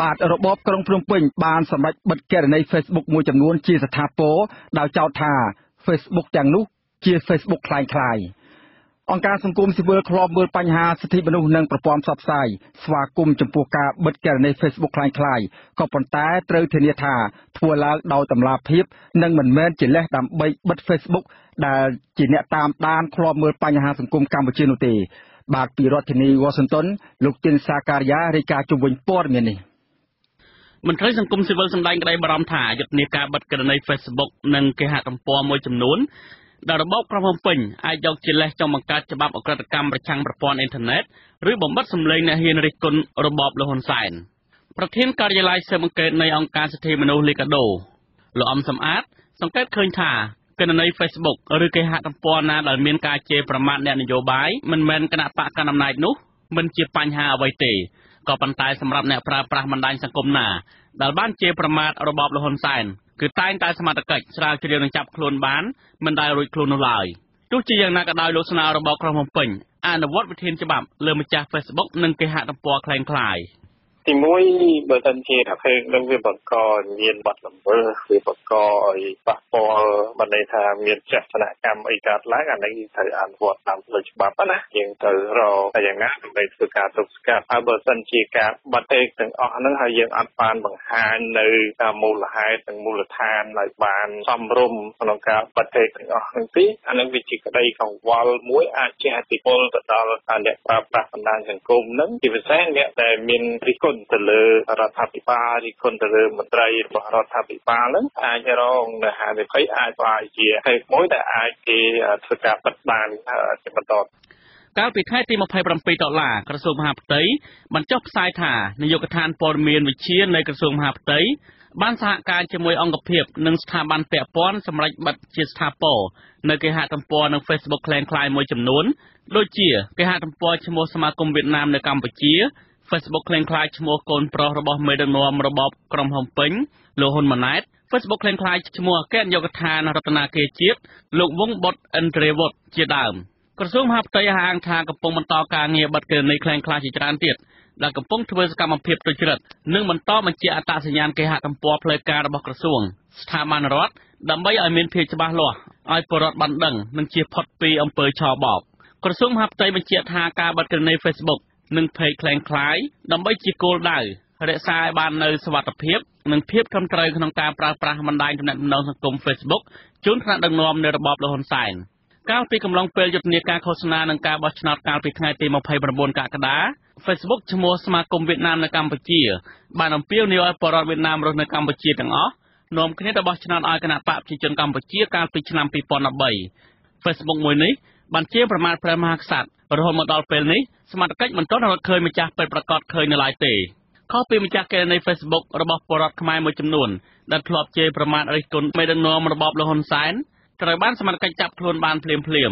បាទរបបក្រុងភ្នំពេញបានសម្រេចបិទគណនី Facebook មួយចំនួនជាស្ថាពរដោយចោទថា Facebook ទាំងនោះជា Facebook คล้ายៗអង្គការសង្គមស៊ីវិលធ្លាប់មើលបញ្ហាសិទ្ធិមនុស្សនិងប្រព័ន្ធផ្សព្វផ្សាយស្វាគមន៍ចំពោះការបិទគណនី Facebook คล้ายៗក៏ប៉ុន្តែត្រូវធានាថាធ្វើឡើងដោយតម្លាភាពនិងមិនមែនជាលេសដើម្បីបិទ Facebook ដែលជាអ្នកតាមដានធ្លាប់មើលបញ្ហាសង្គមកម្ពុជានោះទេបាទពីរដ្ឋធានី Washington លោកទីនសាការីយ៉ារាយការណ៍ជុំវិញព័ត៌មាននេះ មន្ត្រីសង្គមស៊ីវិលសម្ដែងក្តីបារម្ភថាយុទ្ធនាការបិទគណនី Facebook និងគេហទំព័រមួយចំនួនដែលរបបក្រុងភ្នំពេញអាចយកជាលេសចង់បង្កើតច្បាប់អក្រិតកម្មប្រឆាំងប្រព័ន្ធអ៊ីនធឺណិតឬបំបត្តិសម្លេងអ្នកហ៊ានរិះគន់របបលហ៊ុនសែនប្រធានការិយាល័យស៊ើបអង្កេតនៃអង្គការសិទ្ធិមនុស្សលីកាដូលោកអំសំអាត សង្កេតឃើញថាគណនី Facebook ឬគេហទំព័រណាដែលមានការជេរប្រមាថអ្នកនយោបាយមិនមែនគណៈបកកណ្ដាលអំណាចនោះមិនជាបញ្ហាអ្វីទេ ក៏ប៉ុន្តែសម្រាប់អ្នកប្រើប្រាស់បណ្ដាញសង្គមណាដែលបានជេរប្រមាថរបបលហ៊ុនសែនគឺតែងតែសមត្ថកិច្ចស្រាវជ្រាវនិងចាប់ខ្លួនបានមិនដែលរួចខ្លួននោះឡើយទោះជាយ៉ាងណាក៏ដោយលោកស្នើរបបក្រុងភ្នំពេញអនុវត្តវិធានច្បាប់លើម្ចាស់ Facebook និងគេហទំព័រคล้ายៗ ទីមួយបើសិនជាថាភេទនឹងវាបង្កមានបាត់ល្មើសវាបង្កឲ្យប៉ះពាល់បានន័យថាមានចេតនកម្មអីកើតឡើងអានេះត្រូវអនុវត្តតាមផ្លូវច្បាប់ណាយើងត្រូវរកតែយ៉ាងណាដើម្បីធ្វើការទប់ស្កាត់ហើយបើសិនជាការបាត់ទេទាំងអស់ហ្នឹងហើយយើងអត់បានបង្ហាញនៅតាមមូលហេតុនិងមូលដ្ឋានឲ្យបានសមរម្យក្នុងការបាត់ទេទាំងអស់ហ្នឹងទីអានឹងវាជាក្តីកង្វល់មួយអាចជះឥទ្ធិពលទៅដល់អ្នកប្រើប្រាស់បណ្ដាញសង្គមហ្នឹងជាពិសេសអ្នកដែលមានរិះគន់ន់ទៅលើរដ្ឋាភិបាលរិះគន់ទៅលើមន្ត្រីរបស់រដ្ឋាភិបាលហ្នឹងអាចរងនៅហានិភ័យអាចប្រហែលជាហេតុមួយដែលអាចគេធ្វើការបិទបានជាបន្តកាលពីខែទី27ដុល្លារក្រសួងមហាផ្ទៃបានចុះផ្សាយថានាយកដ្ឋានព័ត៌មានវិទ្យានៃក្រសួងមហាផ្ទៃបានសហការជាមួយអង្គភាពនិងស្ថាប័នពាក់ព័ន្ធសម្រាប់បិទជាស្ថាពរនៅគេហទំព័រនិង Facebook Clan Client មួយចំនួនដូចជាគេហទំព័រឈ្មោះសមាគមវៀតណាមនៅកម្ពុជា Facebook ក្លែងខ្លាយឈ្មោះកូនប្រុសរបស់មេដឹកនាំរបបក្រុមហ៊ុនពេញលោកហ៊ុនម៉ាណែត Facebook ក្លែងខ្លាយឈ្មោះអគ្គនាយកដ្ឋានរដ្ឋាភិបាលជាតិលោកវងបុតអិនត្រេវុតជាដើមក្រសួងមហាផ្ទៃហាងថាកំពុងបន្តការងារបិទគណនីក្លែងខ្លាយជាច្រើនទៀតដែលកំពុងធ្វើសកម្មភាពទុច្ចរិតនិងបន្តបញ្ជាអត្តសញ្ញាណគេហទំព័រផ្លូវការរបស់ក្រសួងស្ថាប័នរដ្ឋដើម្បីឲ្យមានភាពច្បាស់លាស់ឲ្យប្រជាពលរដ្ឋបានដឹងនិងជៀសផុតពីអំពើឆោបបោកក្រសួងមហាផ្ទៃបញ្ជាក់ថាការបិទគណនី Facebook និងភ័យខ្លែងខ្លាយដើម្បីជាគោលដៅរក្សាឲ្យបាននៅសុវត្ថិភាពនិងភាពត្រឹមត្រូវក្នុងការប្រើប្រាស់បណ្ដាញទំនាក់ទំនងសង្គម Facebook ជូនថ្នាក់ដឹកនាំនៃរបបលហ៊ុនសែនកាលពីកំឡុងពេលយុទ្ធនាការឃោសនានិងការបោះឆ្នោតកាលពីថ្ងៃទី29កក្កដា Facebook ឈ្មោះសមាគមវៀតណាមនៅកម្ពុជា បានអំពាវនាវឲ្យបរតវៀតណាមរស់នៅកម្ពុជាទាំងអស់នាំគ្នាទៅបោះឆ្នោតឲ្យគណៈបកប្រជាជនកម្ពុជាកាលពីឆ្នាំ2013 Facebook មួយនេះបានជាប្រមាថព្រះមហាក្សត្ររហូតមកដល់ពេលនេះ សមត្ថកិច្ចមិនទាន់រកឃើញម្ចាស់ពិតប្រាកដឃើញនៅឡើយទេខុសពីម្ចាស់គណនី Facebook របស់ពលរដ្ឋខ្មែរមួយចំនួនដែលធ្លាប់ជេរប្រមាថរិះគន់មេដឹកនាំរបបលហ៊ុនសែនត្រូវបានសមត្ថកិច្ចចាប់ខ្លួនបានភ្លាមភ្លាម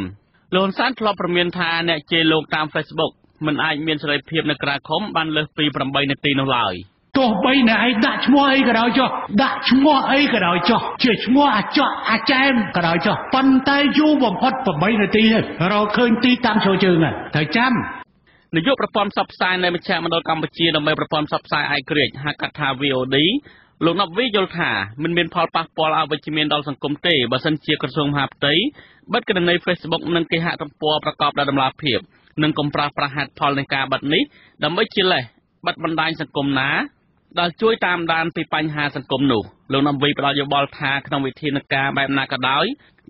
លហ៊ុនសែនធ្លាប់ប្រមានថាអ្នកជេរលោកតាម Facebook មិនអាចមានសេរីភាពនៅក្រៅឃុំបានលើសពី8នាទីនោះឡើយ។ទោះបីអ្នកឯងដាក់ឈ្មោះអីក៏ដោយចុះដាក់ឈ្មោះអីក៏ដោយចុះជាឈ្មោះអាចក់អាចែមក៏ដោយចុះប៉ុន្តែយូរបំផុត8នាទីហើយរកឃើញទីតាំងចូលជើងហើយត្រូវចាំ នាយកប្រព័ន្ធផ្សព្វផ្សាយនៃមជ្ឈមណ្ឌលកម្ពុជាដើម្បីប្រព័ន្ធផ្សព្វផ្សាយឯករាជ្យហៅកាត់ថា VOD លោកណប់វីយល់ថាមិនមានផលប៉ះពាល់អវិជ្ជមានដល់សង្គមទេបើសិនជាក្រសួងមហាផ្ទៃបិទគណនី Facebook និងគេហទំព័រប្រកបដោយតម្លាភាពនិងកំប្រាស់ប្រាហេតុផលនៃការបិទនេះដើម្បីជាលេសបិទបណ្ដាញសង្គមណា ដែលជួយតាមដានពីបញ្ហាសង្គមនោះលោកណាំវីផ្ដល់យោបល់ថាក្នុងវិធានការបែបណាក៏ដោយ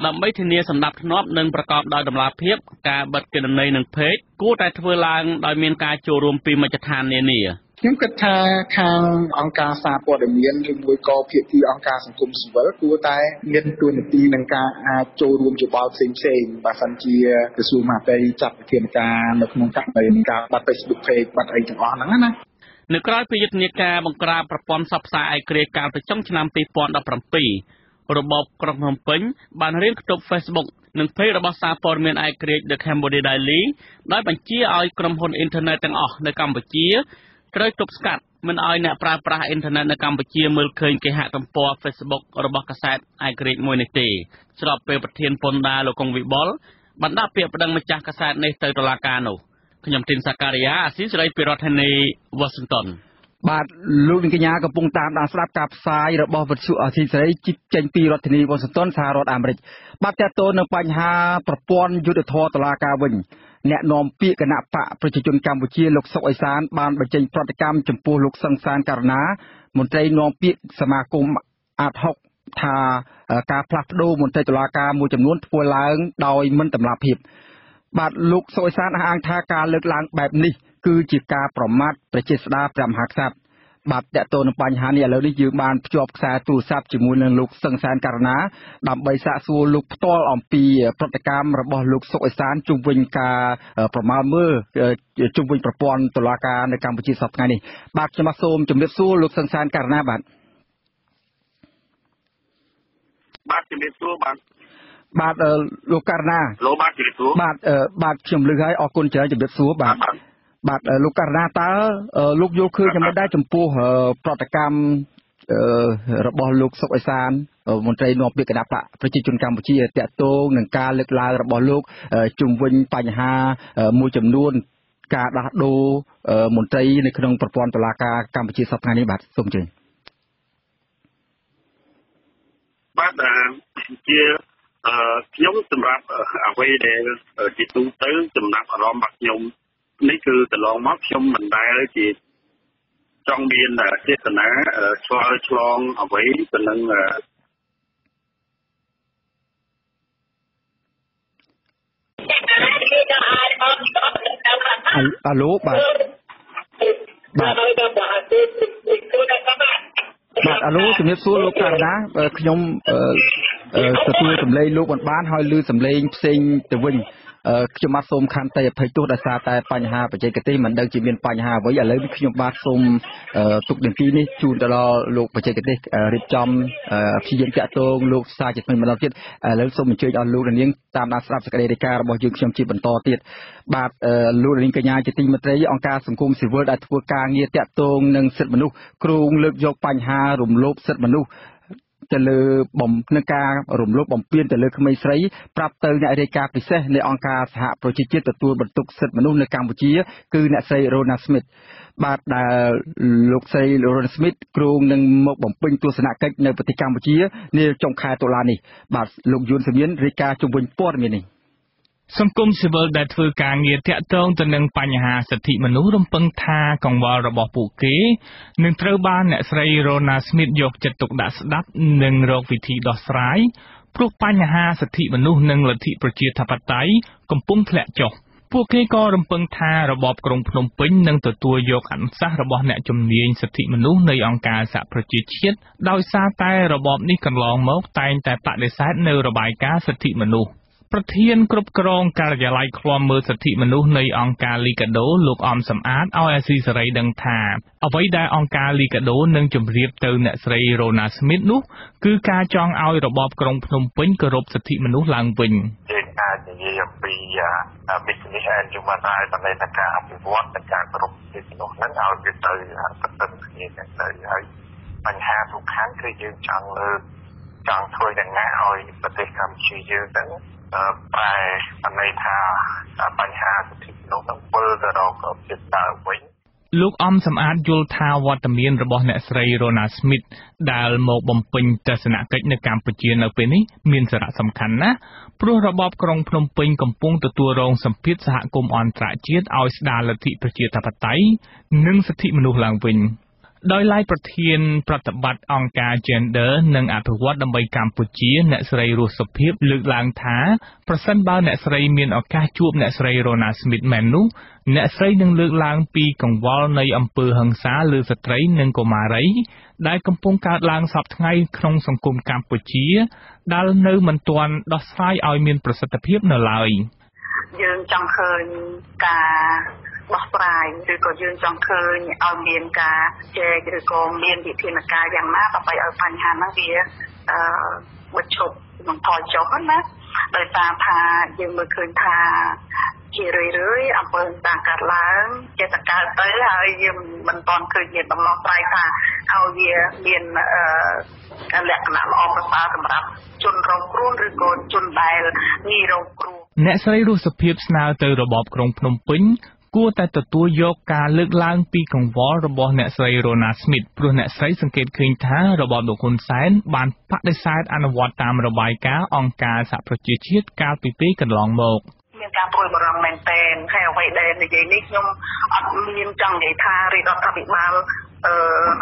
ដើម្បីធានាសម្ដាប់ធ្នាប់និងប្រកបដោយតម្លាភាពការបិទគណនីនិងពេកគួរតែធ្វើឡើងដោយមានការចូលរួមពីមជ្ឈដ្ឋាននានាខ្ញុំគិតថាខាងអង្គការសារព័ត៌មានឬមួយក៏ភាគីអង្គការសង្គមស៊ីវិលគួរតែមានទួនាទីក្នុងការអាចចូលរួមយោបល់ផ្សេងផ្សេងបើសិនជាក្រសួងមហាផ្ទៃចាត់វិធានការនៅក្នុងករណីការបាត់ Facebook page បាត់អីទាំងអស់ហ្នឹងណា នៅក្រៅពីយុទ្ធនាការបង្ក្រាបប្រព័ន្ធផ្សព្វផ្សាយឯករាជ្យកាលពីចុងឆ្នាំ2017របបក្រុងភ្នំពេញបានរៀបគប់ Facebook និង Page របស់សារព័ត៌មានឯករាជ្យ The Cambodia Daily ដោយបញ្ជាឲ្យក្រុមហ៊ុនអ៊ីនធឺណិតទាំងអស់នៅកម្ពុជាត្រូវទប់ស្កាត់មិនឲ្យអ្នកប្រើប្រាស់អ៊ីនធឺណិតនៅកម្ពុជាមើលឃើញគេហទំព័រ Facebook របស់កាសែតឯករាជ្យមួយនេះទេស្របពេលប្រធានពន្ធដារលោកកុងវិបុលបានដាក់ពាក្យប្តឹងម្ចាស់កាសែតនេះទៅតុលាការនោះ ខ្ញុំទីនសាការីយ៉ាអាស៊ីសេរីពីរដ្ឋធានី Washington បាទលោកនាងកញ្ញាកំពុងតាមដានស្ដាប់ការផ្សាយរបស់វិទ្យុអស៊ីសេរីចេញពីរដ្ឋធានីវ៉ាស៊ីនតោនសហរដ្ឋអាមេរិកបាទតើតើនៅបញ្ហាប្រព័ន្ធយុទ្ធធរតឡាការវិញអ្នកនាំពាក្យគណៈបកប្រជាជនកម្ពុជាលោកសុកអេសានបានបញ្ចេញប្រតិកម្មចំពោះលោកសង្សានករណាមន្ត្រីនាំពាក្យសមាគមអាត6ថាការផ្លាស់ប្ដូរមន្ត្រីតុលាការមួយចំនួនធ្វើឡើងដោយមិនតម្លាភាព បាទលោកសុកអេសានអះអាងថាការលើកឡើងបែបនេះគឺជាការប្រមាថប្រជាស្ដារព្រះមហាក្សត្របាទតកតទៅនឹងបញ្ហានេះឥឡូវនេះយើងបានភ្ជាប់ខ្សែទូរស័ព្ទជាមួយនឹងលោកសឹងសានករណាដើម្បីសាកសួរលោកផ្ទាល់អំពីប្រតិកម្មរបស់លោកសុកអេសានជុំវិញការប្រមាលមើលជុំវិញប្រព័ន្ធតុលាការនៅកម្ពុជាសប្តាហ៍នេះបាទខ្ញុំបាទសូមជម្រាបសួរលោកសឹងសានករណាបាទបាទជំរាបសួរបាទ បាទលោកករណាលោកបាទជំរាបសួរបាទបាទខ្ញុំលឺហើយអរគុណច្រើនជំរាបសួរបាទបាទលោកករណាតើលោកយល់ឃើញយ៉ាងម៉េចដែរចំពោះប្រតិកម្មរបស់លោកសុកអេសានមន្ត្រីនាំពាក្យគណៈបកប្រជាជនកម្ពុជាតកតងនឹងការលើកឡើងរបស់លោកជុំវិញបញ្ហាមួយចំនួនការដោះដូរមន្ត្រីនៅក្នុងប្រព័ន្ធតុលាការកម្ពុជាសប្តាហ៍នេះបាទសូមជឿបាទជា ខ្ញុំសម្រាប់អ្វីដែលជាទូទៅចំណាប់អារម្មណ៍របស់ខ្ញុំនេះគឺកន្លងមកខ្ញុំមិនដែលជាចង់មានចេតនាឆ្លើយឆ្លងអ្វីទៅនឹងអាឡូបាទបាទ បាទអាឡូជំរាបសួរលោកករណាខ្ញុំទទួលសម្លេងលោកមិនបានហើយឮសម្លេងផ្សេងទៅវិញ ខ្ញុំបាទសូមខន្តីអភ័យទោសដោយសារតែបញ្ហាបច្ចេកទេសមិនដឹងជាមានបញ្ហាអ្វីឥឡូវនេះខ្ញុំបាទសូមទុកនាទីនេះជូនទៅដល់លោកបច្ចេកទេសរៀបចំព្យាយាមតាក់ទងលោកសាជាថ្មីម្ដងទៀតឥឡូវសូមអញ្ជើញដល់លោកនាងតាមដានស្ដាប់សេចក្តីរាយការណ៍របស់យើងខ្ញុំជាបន្តទៀតបាទលោកនាងកញ្ញាជាទីមេត្រីអង្គការសង្គមស៊ីវិលដែលធ្វើការងារតាក់ទងនឹងសិទ្ធិមនុស្សគ្រោងលើកយកបញ្ហារំលោភសិទ្ធិមនុស្ស ទៅលើបំនឹងការរំលោភបំពានទៅលើក្មេងស្រីប្រាប់ទៅអ្នករាយការណ៍ពិសេសនៃអង្គការសហប្រជាជាតិទទួលបន្ទុកសិទ្ធិមនុស្សនៅកម្ពុជា គឺអ្នកស្រី Rona Smith បាទដែលលោកស្រី Rona Smith គ្រងនឹងមកបំពេញទស្សនកិច្ចនៅប្រទេសកម្ពុជានាចុងខែតុលានេះបាទលោកយុនសមៀនរាយការណ៍ជុំវិញព័ត៌មាននេះ សង្គមស៊ីវិលដែលធ្វើការងារតាក់ទងទៅនឹងបញ្ហាសិទ្ធិមនុស្សរំពឹងថាកង្វល់របស់ពួកគេនឹងត្រូវបានអ្នកស្រី Rona Smith យកចិត្តទុកដាក់ស្ដាប់និងរកវិធីដោះស្រាយព្រោះបញ្ហាសិទ្ធិមនុស្សនិងលទ្ធិប្រជាធិបតេយ្យកំពុងធ្លាក់ចុះពួកគេក៏រំពឹងថារបបក្រុងភ្នំពេញនឹងទទួលយកអនុសាសន៍របស់អ្នកជំនាញសិទ្ធិមនុស្សនៃអង្គការសហប្រជាជាតិដោយសារតែរបបនេះកន្លងមកតែងតែបដិសេធនៅរបាយការណ៍សិទ្ធិមនុស្ស ប្រធានគ្រប់គ្រងការិយាល័យឃ្លាំមើលសិទ្ធិមនុស្សនៃអង្គការលីកាដូលោកអំសំអាតឲ្យអាស៊ីសេរីដឹងថាអ្វីដែលអង្គការលីកាដូនឹងជម្រាបទៅអ្នកស្រីរ៉ូណាស្មីតនោះគឺការចង់ឲ្យរបបក្រុងភ្នំពេញគោរពសិទ្ធិមនុស្សឡើងវិញយើងអាចនិយាយអំពី business and human rights តាមន័យថាការអភិវឌ្ឍនិងការគោរពសិទ្ធិមនុស្សហ្នឹងឲ្យវាទៅប្រតិបត្តិគ្នាទៅហើយបញ្ហាសំខាន់គឺយើងចង់លើកចង់ធ្វើយ៉ាងណាឲ្យប្រទេសកម្ពុជាយើងហ្នឹង ប្រែន័យថាបញ្ហាសិទ្ធិមនុស្សនឹងវិលទៅរកភាពដើមវិញលោកអំសំអាតយល់ថាវត្តមានរបស់អ្នកស្រី Rona Smith ដែលមកបំពេញទស្សនកិច្ចនៅកម្ពុជានៅពេលនេះមានសារៈសំខាន់ណាស់ព្រោះរបបក្រុងភ្នំពេញកំពុងទទួលរងសម្ពាធសហគមន៍អន្តរជាតិឲ្យស្ដារលទ្ធិប្រជាធិបតេយ្យនិងសិទ្ធិមនុស្សឡើងវិញ។ ដោយឡែកប្រធានប្រតិបត្តិអង្គការ Gender និងអភិវឌ្ឍដើម្បីកម្ពុជា អ្នកស្រីរស់សុភិបលើកឡើងថាប្រសិនបើអ្នកស្រីមានឱកាសជួបអ្នកស្រី Rona Smith មែននោះអ្នកស្រីនឹងលើកឡើងពីកង្វល់នៃអំពើហិង្សាលើស្ត្រីនិងកុមារី ដែលកំពុងកើតឡើងសពថ្ងៃក្នុងសង្គមកម្ពុជា ដែលនៅមិនទាន់ដោះស្រាយឲ្យមានប្រសិទ្ធភាពនៅឡើយយើងចង់ឃើញការ ដោះស្រាយឬក៏យើងចង់ឃើញឲ្យមានការចែកឬក៏មានវិធានការយ៉ាងណាដើម្បីឲ្យបញ្ហាហ្នឹងវាអឺបញ្ឈប់នឹងថយចុះណាដោយសារថាយើងមើលឃើញថាជារឿយរឿយអំពើតាកាត់ឡើងចេតកើតទៅហើយយើងមិនទាន់ឃើញមានដំណោះស្រាយថាឲ្យវាមានអឺលក្ខណៈល្អប្រសើរសម្រាប់ជនរងគ្រោះឬក៏ជនដែលងាយរងគ្រោះអ្នកស្រីរស់សុភាពស្នើទៅរបបក្រុងភ្នំពេញ គួរតែទទួលយកការលើកឡើងពីកង្វល់របស់អ្នកស្រី Rona Smith ព្រោះអ្នកស្រីសង្កេតឃើញថារបបលោកហ៊ុនសែនបានបដិសេធអនុវត្តតាមរបាយការណ៍អង្គការសហប្រជាជាតិកាលពីពេលកន្លងមកមានការព្រួយបារម្ភមែនទែនហើយអ្វីដែលនិយាយនេះខ្ញុំអត់មានចង់និយាយថារាជរដ្ឋាភិបាលអឺ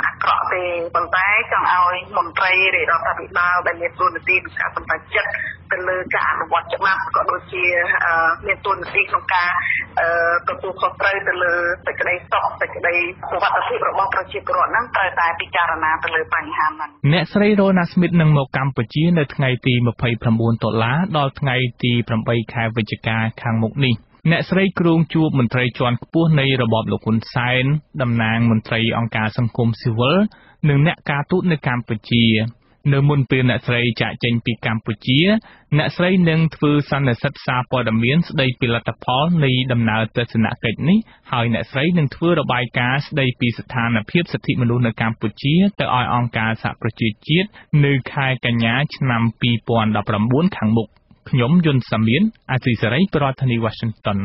អាក្រក់ទេប៉ុន្តែចង់ឲ្យមន្ត្រីរាជរដ្ឋាភិបាលដែលមានទូនាទីក្នុងការសម្រេចចិត្ត ទៅលើការអនុវត្តច្បាប់ក៏ដូចជាមានទូនាទីក្នុងការទទួលខុសត្រូវទៅលើសេចក្តីសុខសេចក្តីសុវត្ថិភាពរបស់ប្រជាពលរដ្ឋហ្នឹងត្រូវតែពិចារណាទៅលើបញ្ហាហ្នឹងអ្នកស្រី Rona Smith នឹងមកកម្ពុជានៅថ្ងៃទី29ដុល្លារដល់ថ្ងៃទី8ខែវិច្ឆិកាខាងមុខនេះ។អ្នកស្រីគ្រងជួបមន្ត្រីជាន់ខ្ពស់នៃរបបលោកហ៊ុនសែនតំណាងមន្ត្រីអង្គការសង្គមស៊ីវិលនិងអ្នកការទូតនៅកម្ពុជា នៅមុនពេលអ្នកស្រីចាកចេញពីកម្ពុជា អ្នកស្រីនឹងធ្វើសន្និសីទសារព័ត៌មានស្ដីពីលទ្ធផលនៃដំណើរទស្សនកិច្ចនេះហើយអ្នកស្រីនឹងធ្វើរបាយការណ៍ស្ដីពីស្ថានភាពសិទ្ធិមនុស្សនៅកម្ពុជាទៅឲ្យអង្គការសហប្រជាជាតិនៅខែកញ្ញាឆ្នាំ2019ខាងមុខខ្ញុំយុនសាមៀនអាស៊ីសេរីប្រធានាធិបតី Washington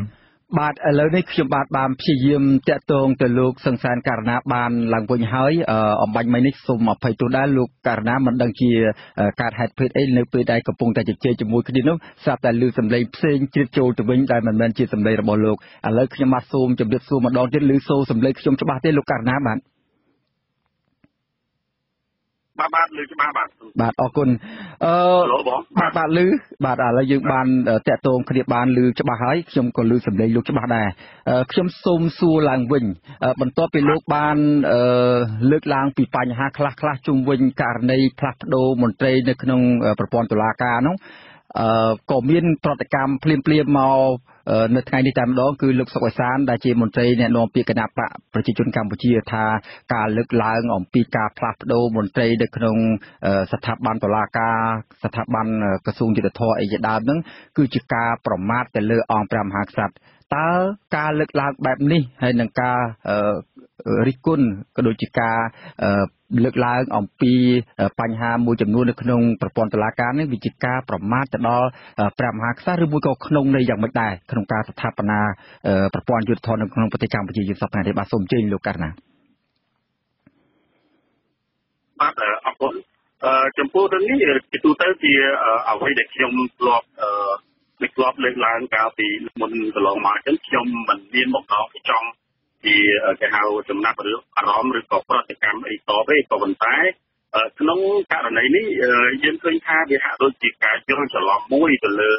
បាទឥឡូវនេះខ្ញុំបាទបានព្យាយាមតាក់ទងទៅលោកសង្សានករណាបានឡើងវិញហើយអំបញ្ញមិញនេះសូមអភ័យទោសដែរលោកករណាមិនដឹងជាកើតហេតុភេទអីនៅពេលដែលកំពុងតែជជែកជាមួយគ្នានោះស្រាប់តែឮសំឡេងផ្សេងជ្រៀតចូលទៅវិញដែលមិនមែនជាសំឡេងរបស់លោកឥឡូវខ្ញុំបាទសូមជម្រាបសួរម្ដងទៀតឮសូរសំឡេងខ្ញុំច្បាស់ទេលោកករណាបាទ បាទបាទលើច្បាស់បាទបាទអរគុណអឺបាទបាទលឺបាទឥឡូវយើងបានតាក់ទងគ្នាបានលឺច្បាស់ហើយខ្ញុំក៏លឺសំឡេងលោកច្បាស់ដែរខ្ញុំសូមសួរឡើងវិញ បន្ទាប់ពីលោកបានលើកឡើងពីបញ្ហាខ្លះខ្លះជុំវិញករណីផ្លាស់ប្ដូរមន្ត្រីនៅក្នុងប្រព័ន្ធតុលាការនោះអឺ ក៏មានប្រតិកម្មភ្លាមភ្លាមមកនៅថ្ងៃនេះតែម្ដងគឺលោកសុកអេសានដែលជាមន្ត្រីអ្នកនាំពាក្យគណៈបកប្រជាជនកម្ពុជាថាការលើកឡើងអំពីការផ្លាស់ប្ដូរមន្ត្រីនៅក្នុងស្ថាប័នតុលាការស្ថាប័នក្រសួងយុទ្ធភ័ពអីជាដើមហ្នឹងគឺជាការប្រមាថទៅលើអង្គព្រះមហាក្សត្រ តើការលើកឡើងបែបនេះហើយនឹងការរិះគន់ក៏ដូចជាការលើកឡើងអំពីបញ្ហាមួយចំនួននៅក្នុងប្រព័ន្ធតុលាការនេះវាជាការប្រមាថទៅដល់ព្រះមហាក្សត្រឬមួយក៏ក្នុងន័យយ៉ាងម៉េចដែរក្នុងការស្ថាបនាប្រព័ន្ធយុទ្ធធននៅក្នុងប្រទេសកម្ពុជាយើងសពថ្ងៃនេះបាទសូមអញ្ជើញលោកករណាបាទអរគុណចំពោះរឿងនេះជាទូទៅជាអ្វីដែលខ្ញុំធ្លាប់ មិនធ្លាប់លើកឡើងកាលពីមុនកន្លងមកអញ្ចឹងខ្ញុំមិនមានមកដល់ចង់ជាគេហៅចំណាប់រឿងអារម្មណ៍ឬក៏ប្រតិកម្មអីតបទេក៏ប៉ុន្តែក្នុងករណីនេះយើងឃើញថាវាហាក់ដូចជាការយល់ច្រឡំមួយទៅលើ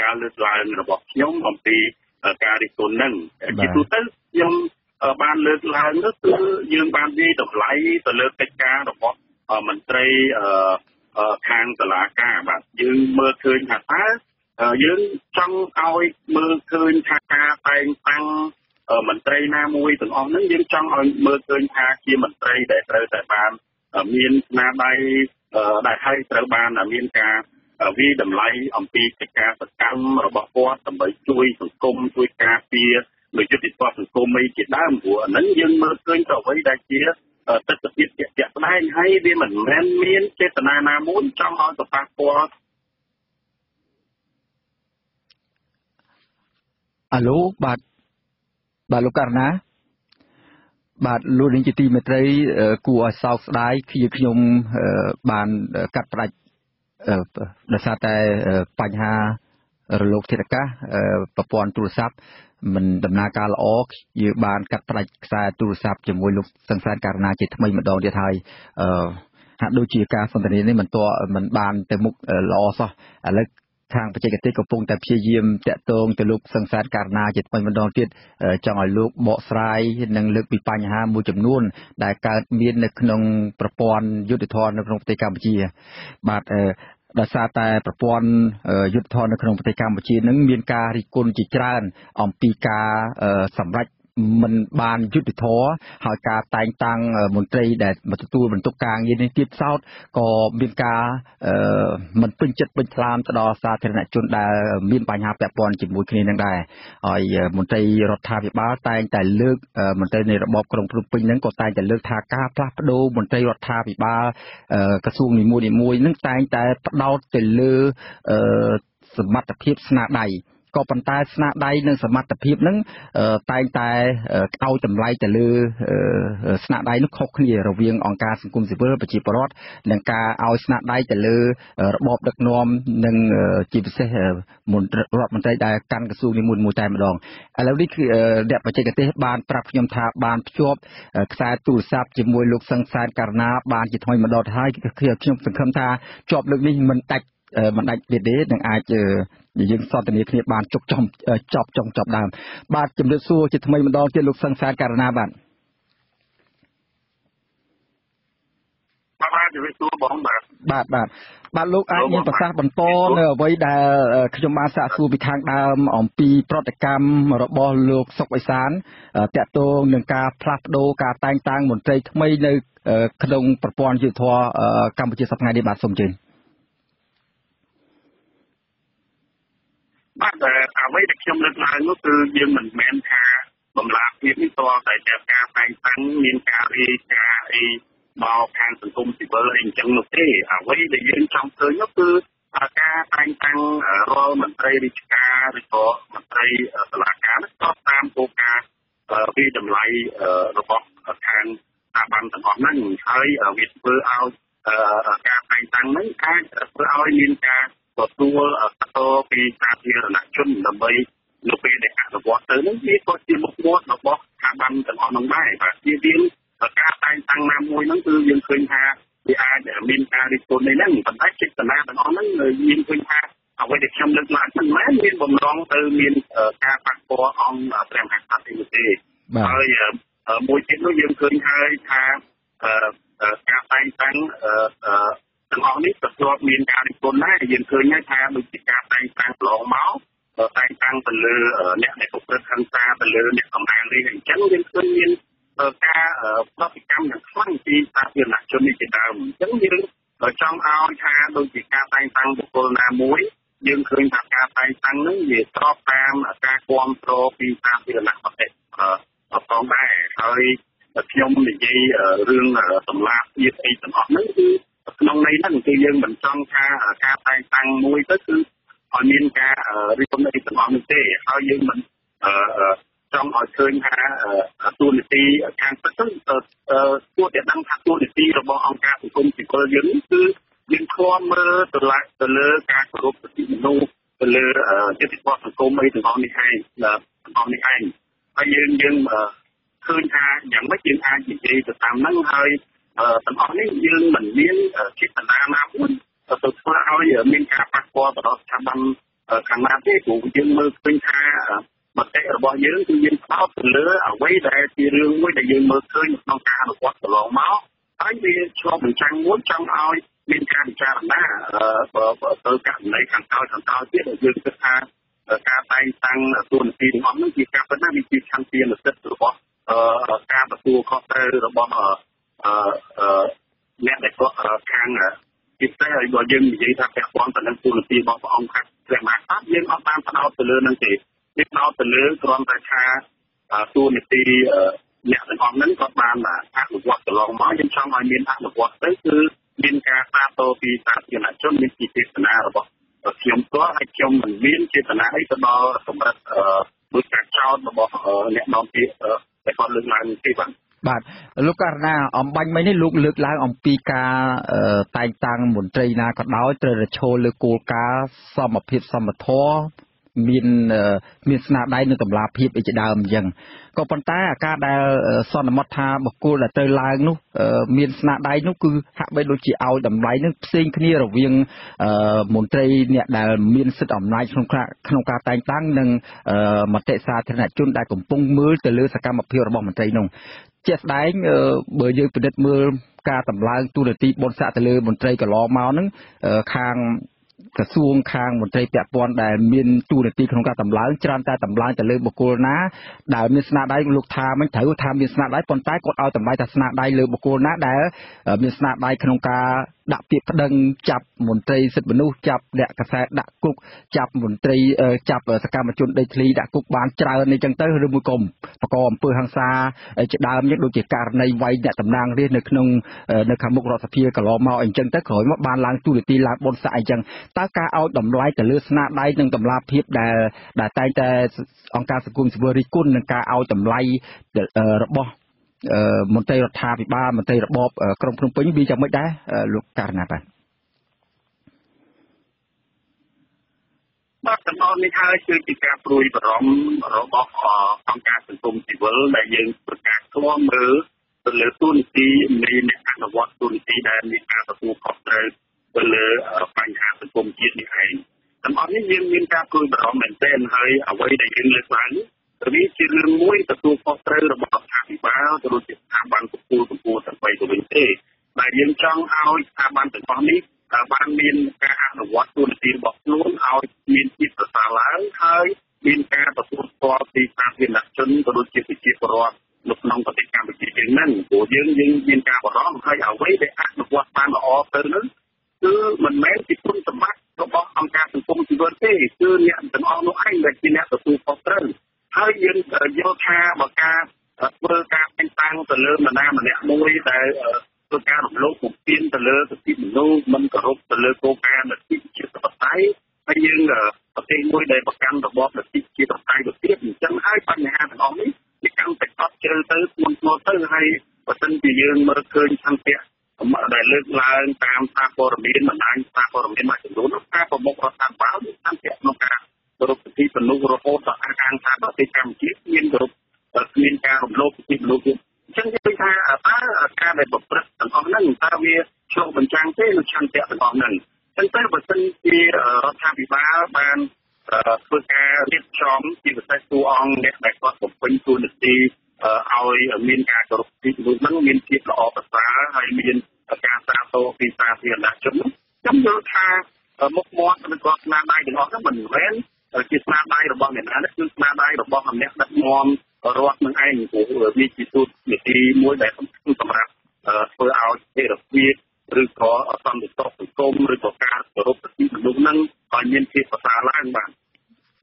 ការលើកឡើងរបស់ខ្ញុំអំពីការរិះគន់នឹងជាទូទៅខ្ញុំបានលើកឡើងនោះគឺយើងបាននិយាយតម្លៃទៅលើកិច្ចការរបស់មន្ត្រីខាងតុលាការបាទយើងមើលឃើញថាតើ យើងចង់ឲ្យមើលឃើញថាការតែងតាំងមន្ត្រីណាមួយទាំងអស់ហ្នឹងយើងចង់ឲ្យមើលឃើញថាជាមន្ត្រីដែលត្រូវតែបានមានស្នាដៃដែលហើយត្រូវបានមានការវិតម្លៃអំពីកិច្ចការសកម្មរបស់គាត់ដើម្បីជួយសង្គមជួយការពារលើយុទ្ធសាស្ត្រសង្គមអីជាដើមព្រោះអាហ្នឹងយើងមើលឃើញទៅអ្វីដែលជាទស្សនវិជ្ជាជាក់ស្ដែងហើយវាមិនមែនមានចេតនាណាមួយចង់ឲ្យទៅប៉ះពាល់ អាឡូបាទបាទលោកករណាបាទលោកនាងជាទីមេត្រីគួរឲ្យសោកស្ដាយគឺខ្ញុំបានកាត់ផ្ដាច់ដោយសារតែបញ្ហារលកធាតុអាកាសប្រព័ន្ធទូរស័ព្ទមិនដំណើរការល្អយើងបានកាត់ផ្ដាច់ខ្សែទូរស័ព្ទជាមួយលោកសង្សានករណាជាថ្មីម្ដងទៀតហើយអឺហាក់ដូចជាការសន្ទនានេះមិនតមិនបានទៅមុខល្អសោះឥឡូវ ខាងបច្ចេកទេសកំពុងតែព្យាយាមតាក់ទងទៅលោកសង្សានករណាជាថ្មីម្ដងទៀតចង់ឲ្យលោកបកស្រាយនិងលើកពីបញ្ហាមួយចំនួន ដែលកើតមាននៅក្នុងប្រព័ន្ធយុទ្ធធននៅក្នុងប្រទេសកម្ពុជា បាទដោយសារតែប្រព័ន្ធយុទ្ធធននៅក្នុងប្រទេសកម្ពុជានឹងមានការរិះគន់ជាច្រើន អំពីការសម្រេច មិនបានយុត្តិធម៌ហើយការតែងតាំងមន្ត្រីដែលមកទទួលបន្ទុកការងារនេះទៀតសោតក៏មានការមិនពេញចិត្តពេញថ្លាមទៅដល់សាធារណជនដែលមានបញ្ហាពាក់ព័ន្ធជាមួយគ្នានឹងដែរហើយមន្ត្រីរដ្ឋាភិបាលតែងតែលើកមន្ត្រីនៃរបបក្រុងភ្នំពេញហ្នឹងក៏តែងតែលើកថាការផ្លាស់ប្ដូរមន្ត្រីរដ្ឋាភិបាលក្រសួងនីមួយៗហ្នឹងតែងតែផ្ដោតទៅលើសមត្ថភាពស្នាដៃ ក៏ប៉ុន្តែស្នាដៃនិងសមត្ថភាពហ្នឹងតែងតែឲ្យតម្លៃទៅលើស្នាដៃនោះខុសគ្នារវាងអង្គការសង្គមស៊ីវិលប្រជាពលរដ្ឋនិងការឲ្យស្នាដៃទៅលើរបបដឹកនាំនិងជាពិសេសមន្ត្រីរដ្ឋមន្ត្រីដែលកាន់ក្រសួងនីមួយៗតែម្ដងឥឡូវនេះគឺអ្នកបច្ចេកទេសបានប្រាប់ខ្ញុំថាបានភ្ជាប់ខ្សែទូរស័ព្ទជាមួយលោកសង្សានករណាបានជាថ្មីម្ដងហើយខ្ញុំសង្ឃឹមថាជាប់លើកនេះមិនដាច់មិនដាច់ទៀតទេនឹងអាច យើងសន្ទនាគ្នាបានជោគចំចប់ចុងចប់ដើមបាទជំរាបសួរជាថ្មីម្ដងទៀតលោកសង្សានករណាបាទបាទជំរាបសួរបងបាទបាទបាទបាទលោកអាចមានប្រសាសន៍បន្តនៅអ្វីដែលខ្ញុំបានសាកសួរពីខាងដើមអំពីប្រតិកម្មរបស់លោកសុកអេសានតកតងនឹងការផ្លាស់ប្ដូរការតែងតាំងមន្ត្រីថ្មីនៅក្នុងប្រព័ន្ធយុទ្ធធរកម្ពុជាសប្តាហ៍ថ្ងៃនេះបាទសូមជឿ បាទអ្វីដែលខ្ញុំលើកឡើងនោះគឺយើងមិនមែនថាបំលាភាពនេះតតែតែការតែងតាំងមានការរាយការណ៍អីមកខាងសង្គមស៊ីវិលអីអញ្ចឹងនោះទេអ្វីដែលយើងចង់ឃើញនោះគឺការតែងតាំងរាល់មន្ត្រីរាជការឬក៏មន្ត្រីតុលាការនោះស្របតាមគោលការណ៍វិតម្លៃរបស់ខាងស្ថាប័នទាំងអស់ហ្នឹងហើយវាធ្វើឲ្យការតែងតាំងហ្នឹងអាចធ្វើឲ្យមានការទទួល ស្ទរពីសាធារណជនដើម្បីនៅពេលដែលអនុវត្តទៅនោះវាក៏ជាមុខមាត់របស់ស្ថាប័នទាំងអស់នោះដែរបាទជារៀងការតែងតាំងណាមួយហ្នឹងគឺយើងឃើញថាវាអាចមានការរិះគន់នេះហ្នឹងប៉ុន្តែចេតនាទាំងអស់ហ្នឹងយើងឃើញថាអ្វីដែលខ្ញុំលើកឡើងមិនមែនមានបំណងទៅមានការប៉ះពាល់អង្គព្រះមហាក្សត្រទេហើយមួយទៀតនោះយើងឃើញហើយថាការតែងតាំង ទាំងអស់នេះក៏ធ្លាប់មានការរិះគន់ដែរយើងឃើញហើយថាដូចជាការតែងតាំងកន្លងមកតែងតាំងទៅលើអ្នកដែលប្រព្រឹត្តហិង្សាទៅលើអ្នកកំណែនេះអញ្ចឹងយើងឃើញមានការប្រតិកម្មយ៉ាងខ្លាំងពីសាធារណជននេះជាដើមអញ្ចឹងយើងចង់ឲ្យថាដូចជាការតែងតាំងបុគ្គលណាមួយយើងឃើញថាការតែងតាំងនឹងវាស្របតាមការគ្រប់គ្រងពីសាធារណមតិផងដែរហើយខ្ញុំនិយាយរឿងសម្លាប់ទៀតអីទាំងអស់ហ្នឹងគឺ ក្នុងន័យហ្នឹងគឺយើងមិនចង់ថាការតែងតាំងមួយទៅគឺឲ្យមានការរិះគន់អីទាំងអស់នោះទេហើយយើងមិនចង់ឲ្យឃើញថាទូនីតិខាងពិតទៅគួរតែដឹងថាទូនីតិរបស់អង្គការសង្គមស៊ីវិលយើងគឺយើងឃ្លាំមើលទៅលើទៅលើការគោរពសិទ្ធិមនុស្សទៅលើចិត្តវិទ្យាសង្គមអីទាំងអស់នេះឯងទាំងអស់នេះឯងហើយយើងយើងឃើញថាយ៉ាងម៉េចយើងអាចនិយាយទៅតាមហ្នឹងហើយ ទាំងអស់នេះយើងមិនមានចេតនាណាមួយទៅធ្វើឲ្យមានការប៉ះពាល់ទៅដល់ស្ថាប័នខាងណាទេព្រោះយើងមើលឃើញថាមតិរបស់យើងគឺយើងផ្ដោតទៅលើអ្វីដែលជារឿងមួយដែលយើងមើលឃើញក្នុងការអនុវត្តកន្លងមកហើយវាឆ្លុះបញ្ចាំងមួយចង់ឲ្យមានការពិចារណាទៅករណីខាងក្រោយខាងក្រោយទៀតយើងគិតថាការតែងតាំងទូនាទីទាំងអស់នោះជាការពិតណាស់វាជាឆន្ទានុសិទ្ធិរបស់ការទទួលខុសត្រូវរបស់អ្នកដែលគាត់ខាង ពិសេសឲ្យបើយើងនិយាយថាពាក់ព័ន្ធទៅនឹងទូនាទីរបស់ព្រះអង្គខាងព្រះមហាក្សត្រយើងអត់បានផ្ដោតទៅលើនឹងទេនេះផ្ដោតទៅលើគ្រាន់តែថាទូនាទីអ្នកទាំងអស់ហ្នឹងក៏បានអនុវត្តកន្លងមកយើងចង់ឲ្យមានអនុវត្តទៅគឺមានការសាទរពីសាធារណជនមានជាចេតនារបស់ខ្ញុំផ្ទាល់ហើយខ្ញុំមិនមានចេតនាអីទៅដល់កម្រិតដូចការចោទរបស់អ្នកនាំពាក្យដែលគាត់លើកឡើងទេបាទ បាទលោកករណាអំបញ្ញមិញនេះលោកលើកឡើងអំពីការតែងតាំងមន្ត្រីណាក៏ដោយត្រូវរឈលលើគោលការណ៍សមភាពសមធម៌មានមានស្នាដៃនៅតម្លាភាពអីជាដើមអញ្ចឹងក៏ប៉ុន្តែអាការដែលសន្មត់ថាបុគ្គលដែលត្រូវឡើងនោះមានស្នាដៃនោះគឺហាក់បីដូចជាឲ្យតម្លៃនឹងផ្សេងគ្នារវាងមន្ត្រីអ្នកដែលមានសិទ្ធិអំណាចក្នុងក្នុងការតែងតាំងនិងមតិសាធារណជនដែលកំពុងមើលទៅលើសកម្មភាពរបស់មន្ត្រីនោះ ជាក់ស្ដែងបើយើងពិនិត្យមើលការតម្លើងទូរនទីបុណ្យស័ក្តិទៅលើមន្ត្រីកន្លងមកហ្នឹងខាងក្រសួងខាងមន្ត្រីពាក់ព័ន្ធដែលមានទូនាទីក្នុងការតម្លើងច្រើនតែតម្លើងទៅលើបុគ្គលណាដែលមានស្នាដៃលោកថាមិនត្រូវថាមានស្នាដៃប៉ុន្តែគាត់ឲ្យតម្លៃថាស្នាដៃលើបុគ្គលណាដែលមានស្នាដៃក្នុងការដាក់ពាក្យប្តឹងចាប់មន្ត្រីសិទ្ធិមនុស្សចាប់អ្នកកសែតដាក់គុកចាប់មន្ត្រីចាប់សកម្មជនដេកធ្លីដាក់គុកបានច្រើនអីចឹងទៅឬមួយក៏បកអំពើហ ংস ាជាដើមចឹងដូចជាករណីវាយអ្នកតំណាងរាស្ត្រនៅក្នុងនៅខាងមុខរដ្ឋសភាកន្លងមកអីចឹងទៅក្រោយមកបានឡើងទូរនីតិឡើងបុនសាអីចឹងតើការឲ្យតម្លៃទៅលើស្នាដៃនិងតម្លាភាពដែលដែលតែងតែអង្គការសង្គមស៊ីវិលរិះគន់នឹងការឲ្យតម្លៃរបស់ មន្ត្រីរដ្ឋាភិបាលមន្ត្រីរបបក្រុងភ្នំពេញវាយ៉ាងម៉េចដែរលោកករណីបាទបាទតំណនេះហើយគឺជាការព្រួយបារម្ភរបស់អង្គការសង្គមស៊ីវិលដែលយើងប្រកាសធ្លាប់មើលទៅលើទូនីតិនៃអ្នកអនុវត្តទូនីតិដែលមានការទទួលខុសត្រូវទៅលើបញ្ហាសង្គមជាតិនេះឯងតំណនេះយើងមានការព្រួយបារម្ភមែនទែនហើយអ្វីដែលយើងលើកឡើងនេះ វាជារឿងមួយទទួលខុសត្រូវរបស់រដ្ឋាភិបាលទៅដូចជាស្ថាប័នកម្ពុជាកម្ពុជាទាំងបីទៅវិញទេដែលយើងចង់ឲ្យស្ថាប័នទាំងអស់នេះបានមានការអនុវត្តទូនាទីរបស់ខ្លួនឲ្យមានភាពប្រសើរឡើងហើយមានការទទួលស្គាល់ពីសាធារណជនក៏ដូចជាប្រជាពលរដ្ឋនៅក្នុងប្រទេសកម្ពុជាយើងហ្នឹងព្រោះយើងយើងមានការបារម្ភហើយអ្វីដែលអនុវត្តបានល្អទៅហ្នឹងគឺមិនមែនជាគុណសម្បត្តិរបស់អង្គការសង្គមស៊ីវិលទេគឺអ្នកទាំងអស់នោះឯងដែលជាអ្នកទទួលខុសត្រូវ ហើយយើងយល់ថាបើការធ្វើការតែងតាំងទៅលើនរណាម្នាក់មួយដែលធ្វើការរំលោភបំពានទៅលើសិទ្ធិមនុស្សមិនគោរពទៅលើគោលការណ៍លទ្ធិជាតិបតៃហើយយើងប្រទេសមួយដែលប្រកាន់របបលទ្ធិជាតិបតៃទៅទៀតអញ្ចឹងហើយបញ្ហាទាំងអស់នេះវាកាន់តែកត់ជ្រៅទៅធ្ងន់ធ្ងរទៅហើយបើសិនជាយើងមើលឃើញសន្តិដែលលើកឡើងតាមសារព័ត៌មានបណ្ដាញសារព័ត៌មានមួយចំនួនថាប្រមុខរដ្ឋាភិបាលមានសន្តិក្នុងការ គោរពសិទ្ធិមនុស្សរហូតដល់អះអាងថាប្រទេសកម្ពុជាមានគោរពមានការរំលោភសិទ្ធិមនុស្សទៀតអញ្ចឹងនិយាយថាតើការដែលប្រព្រឹត្តទាំងអស់ហ្នឹងតើវាឆ្លុះបញ្ចាំងទេនៅឆន្ទៈទាំងអស់ហ្នឹងអញ្ចឹងទៅបើសិនជារដ្ឋាភិបាលបានធ្វើការរៀបចំជាពិសេសតួអង្គអ្នកដែលគាត់បំពេញតួនាទីឲ្យមានការគោរពសិទ្ធិមនុស្សហ្នឹងមានភាពល្អប្រសើរហើយមានការសាទរពីសាធារណជនខ្ញុំយល់ថាមុខមាត់ឬក៏ស្នាដៃទាំងអស់ហ្នឹងមិនមែនជាស្នាដៃរបស់អ្នកណាគឺស្នាដៃរបស់អ្នកដឹកនាំរដ្ឋនឹងឯងព្រោះវាជាទូតនីតិមួយដែលសំខាន់សម្រាប់ធ្វើឲ្យទេរភាពឬក៏សន្តិសុខសង្គមឬក៏ការគោរពសិទ្ធិមនុស្សនឹងឲ្យមានភាពប្រសើរឡើងបាទ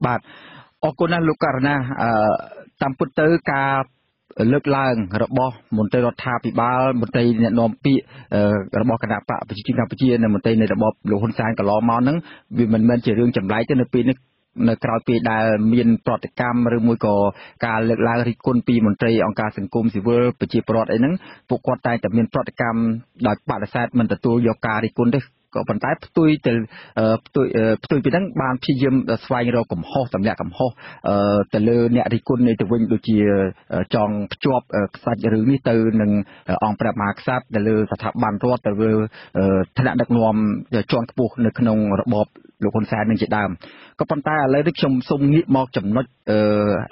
បាទអរគុ ណណាស់លោកករណាអឺតាមពិតទៅការលើកឡើងរបស់មន្ត្រីរដ្ឋាភិបាលមន្ត្រីអ្នកនាំពាក្យរបស់គណៈបកប្រជាជនកម្ពុជានិងមន្ត្រីនៃរបបលោកហ៊ុនសែនកន្លងមកហ្នឹងវាមិនមែនជារឿងចម្លែកទេនៅពេលនេះនៅក្រៅពេលដែលមានប្រតិកម្មឬមួយក៏ការលើកឡើងរិះគន់ពីមន្ត្រីអង្គការសង្គមស៊ីវិលប្រជាពលរដ្ឋអីហ្នឹងពួកគាត់តែតែមានប្រតិកម្មដោយបដិសេធមិនទទួលយកការរិះគន់ទេ ក៏ប៉ុន្តែផ្ទុយទៅផ្ទុយផ្ទុយពីហ្នឹងបានព្យាយាមស្វែងរកកំហុសតម្លាក់កំហុសទៅលើអ្នករិះគន់នេះទៅវិញដូចជាចង់ភ្ជាប់ខ្សាច់រឿងនេះទៅនឹងអង្គព្រះមហាក្សត្រទៅលើស្ថាប័នរដ្ឋទៅលើថ្នាក់ដឹកនាំជាន់ខ្ពស់នៅក្នុងរបប លោកហ៊ុនសែននឹងជាដើមក៏ប៉ុន្តែឥឡូវនេះខ្ញុំសូមងាកមកចំណុចអឺ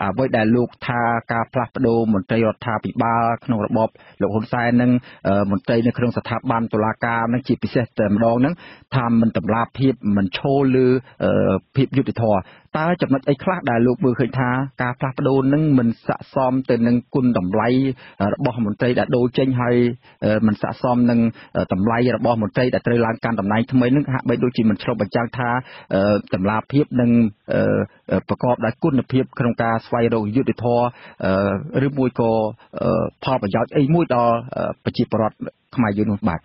អ្វីដែលលោកថាការផ្លាស់ប្ដូរមន្ត្រីរដ្ឋាភិបាលក្នុងរបបលោកហ៊ុនសែននិងមន្ត្រីនៅក្នុងស្ថាប័នតុលាការនឹងជាពិសេសតែម្ដងហ្នឹងថាមិនតម្លាភាពមិនឈលលើភាពយុត្តិធម៌តើចំណុចអីខ្លះដែលលោកមើលឃើញថាការផ្លាស់ប្ដូរនឹងមិនស័ក្តិសមទៅនឹងគុណតម្លៃរបស់មន្ត្រីដែលដូរចេញហើយមិនស័ក្តិសមនឹងតម្លៃរបស់មន្ត្រីដែលត្រូវឡើងកាន់តំណែងថ្មីនឹងហាក់បីដូចជាមិនឆ្លុះបញ្ចាំងថាតម្លាភាពនិងប្រកបដោយគុណភាពក្នុងការស្វែងរកយុត្តិធម៌ឬមួយក៏ផលប្រយោជន៍អីមួយដល់ប្រជាពលរដ្ឋខ្មែរយើងនោះបាទ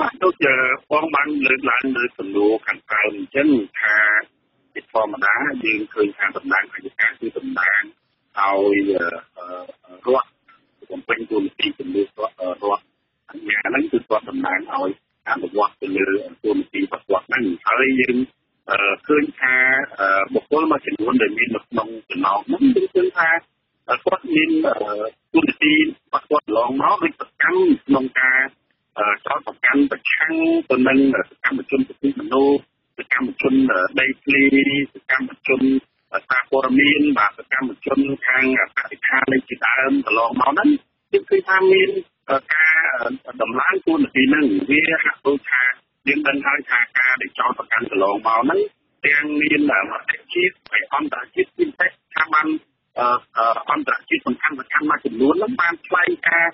បាទដូច ជាបងបានលើកឡើងនៅសំណួរខាងក្រៅអញ្ចឹងថាជាធម្មតាយើងឃើញថាតំណាងអធិការគឺតំណាងឲ្យរដ្ឋបំពេញទូនាទីជំនួសរដ្ឋអញ្ញាហ្នឹងគឺគាត់តំណាងឲ្យអនុវត្តទៅលើទូនាទីរបស់គាត់ហ្នឹងហើយយើងឃើញថាបុគ្គលមួយចំនួនដែលមាននៅក្នុងចំណោមហ្នឹងយើងឃើញថាគាត់មានទូនាទីរបស់គាត់ឡងមកដូចប្រកាន់ក្នុងការ ចោតប្រកាន់ប្រឆាំងទៅនឹងសកម្មជនសិទ្ធិមនុស្សសកម្មជនដីធ្លីសកម្មជនសារព័ត៌មានបាទសកម្មជនខាងបរិស្ថាននៃជាដើមកន្លងមកហ្នឹងគឺគឺថាមានការដំឡើងទូនាទីហ្នឹងវាហាក់ដូចថាយើងដឹងហើយថាការដែលចោតប្រកាន់កន្លងមកហ្នឹងទាំងមានមតិជាតិហើយអន្តរជាតិពិសេសថាបានអន្តរជាតិសំខាន់សំខាន់មួយចំនួនហ្នឹងបានឆ្លៃការ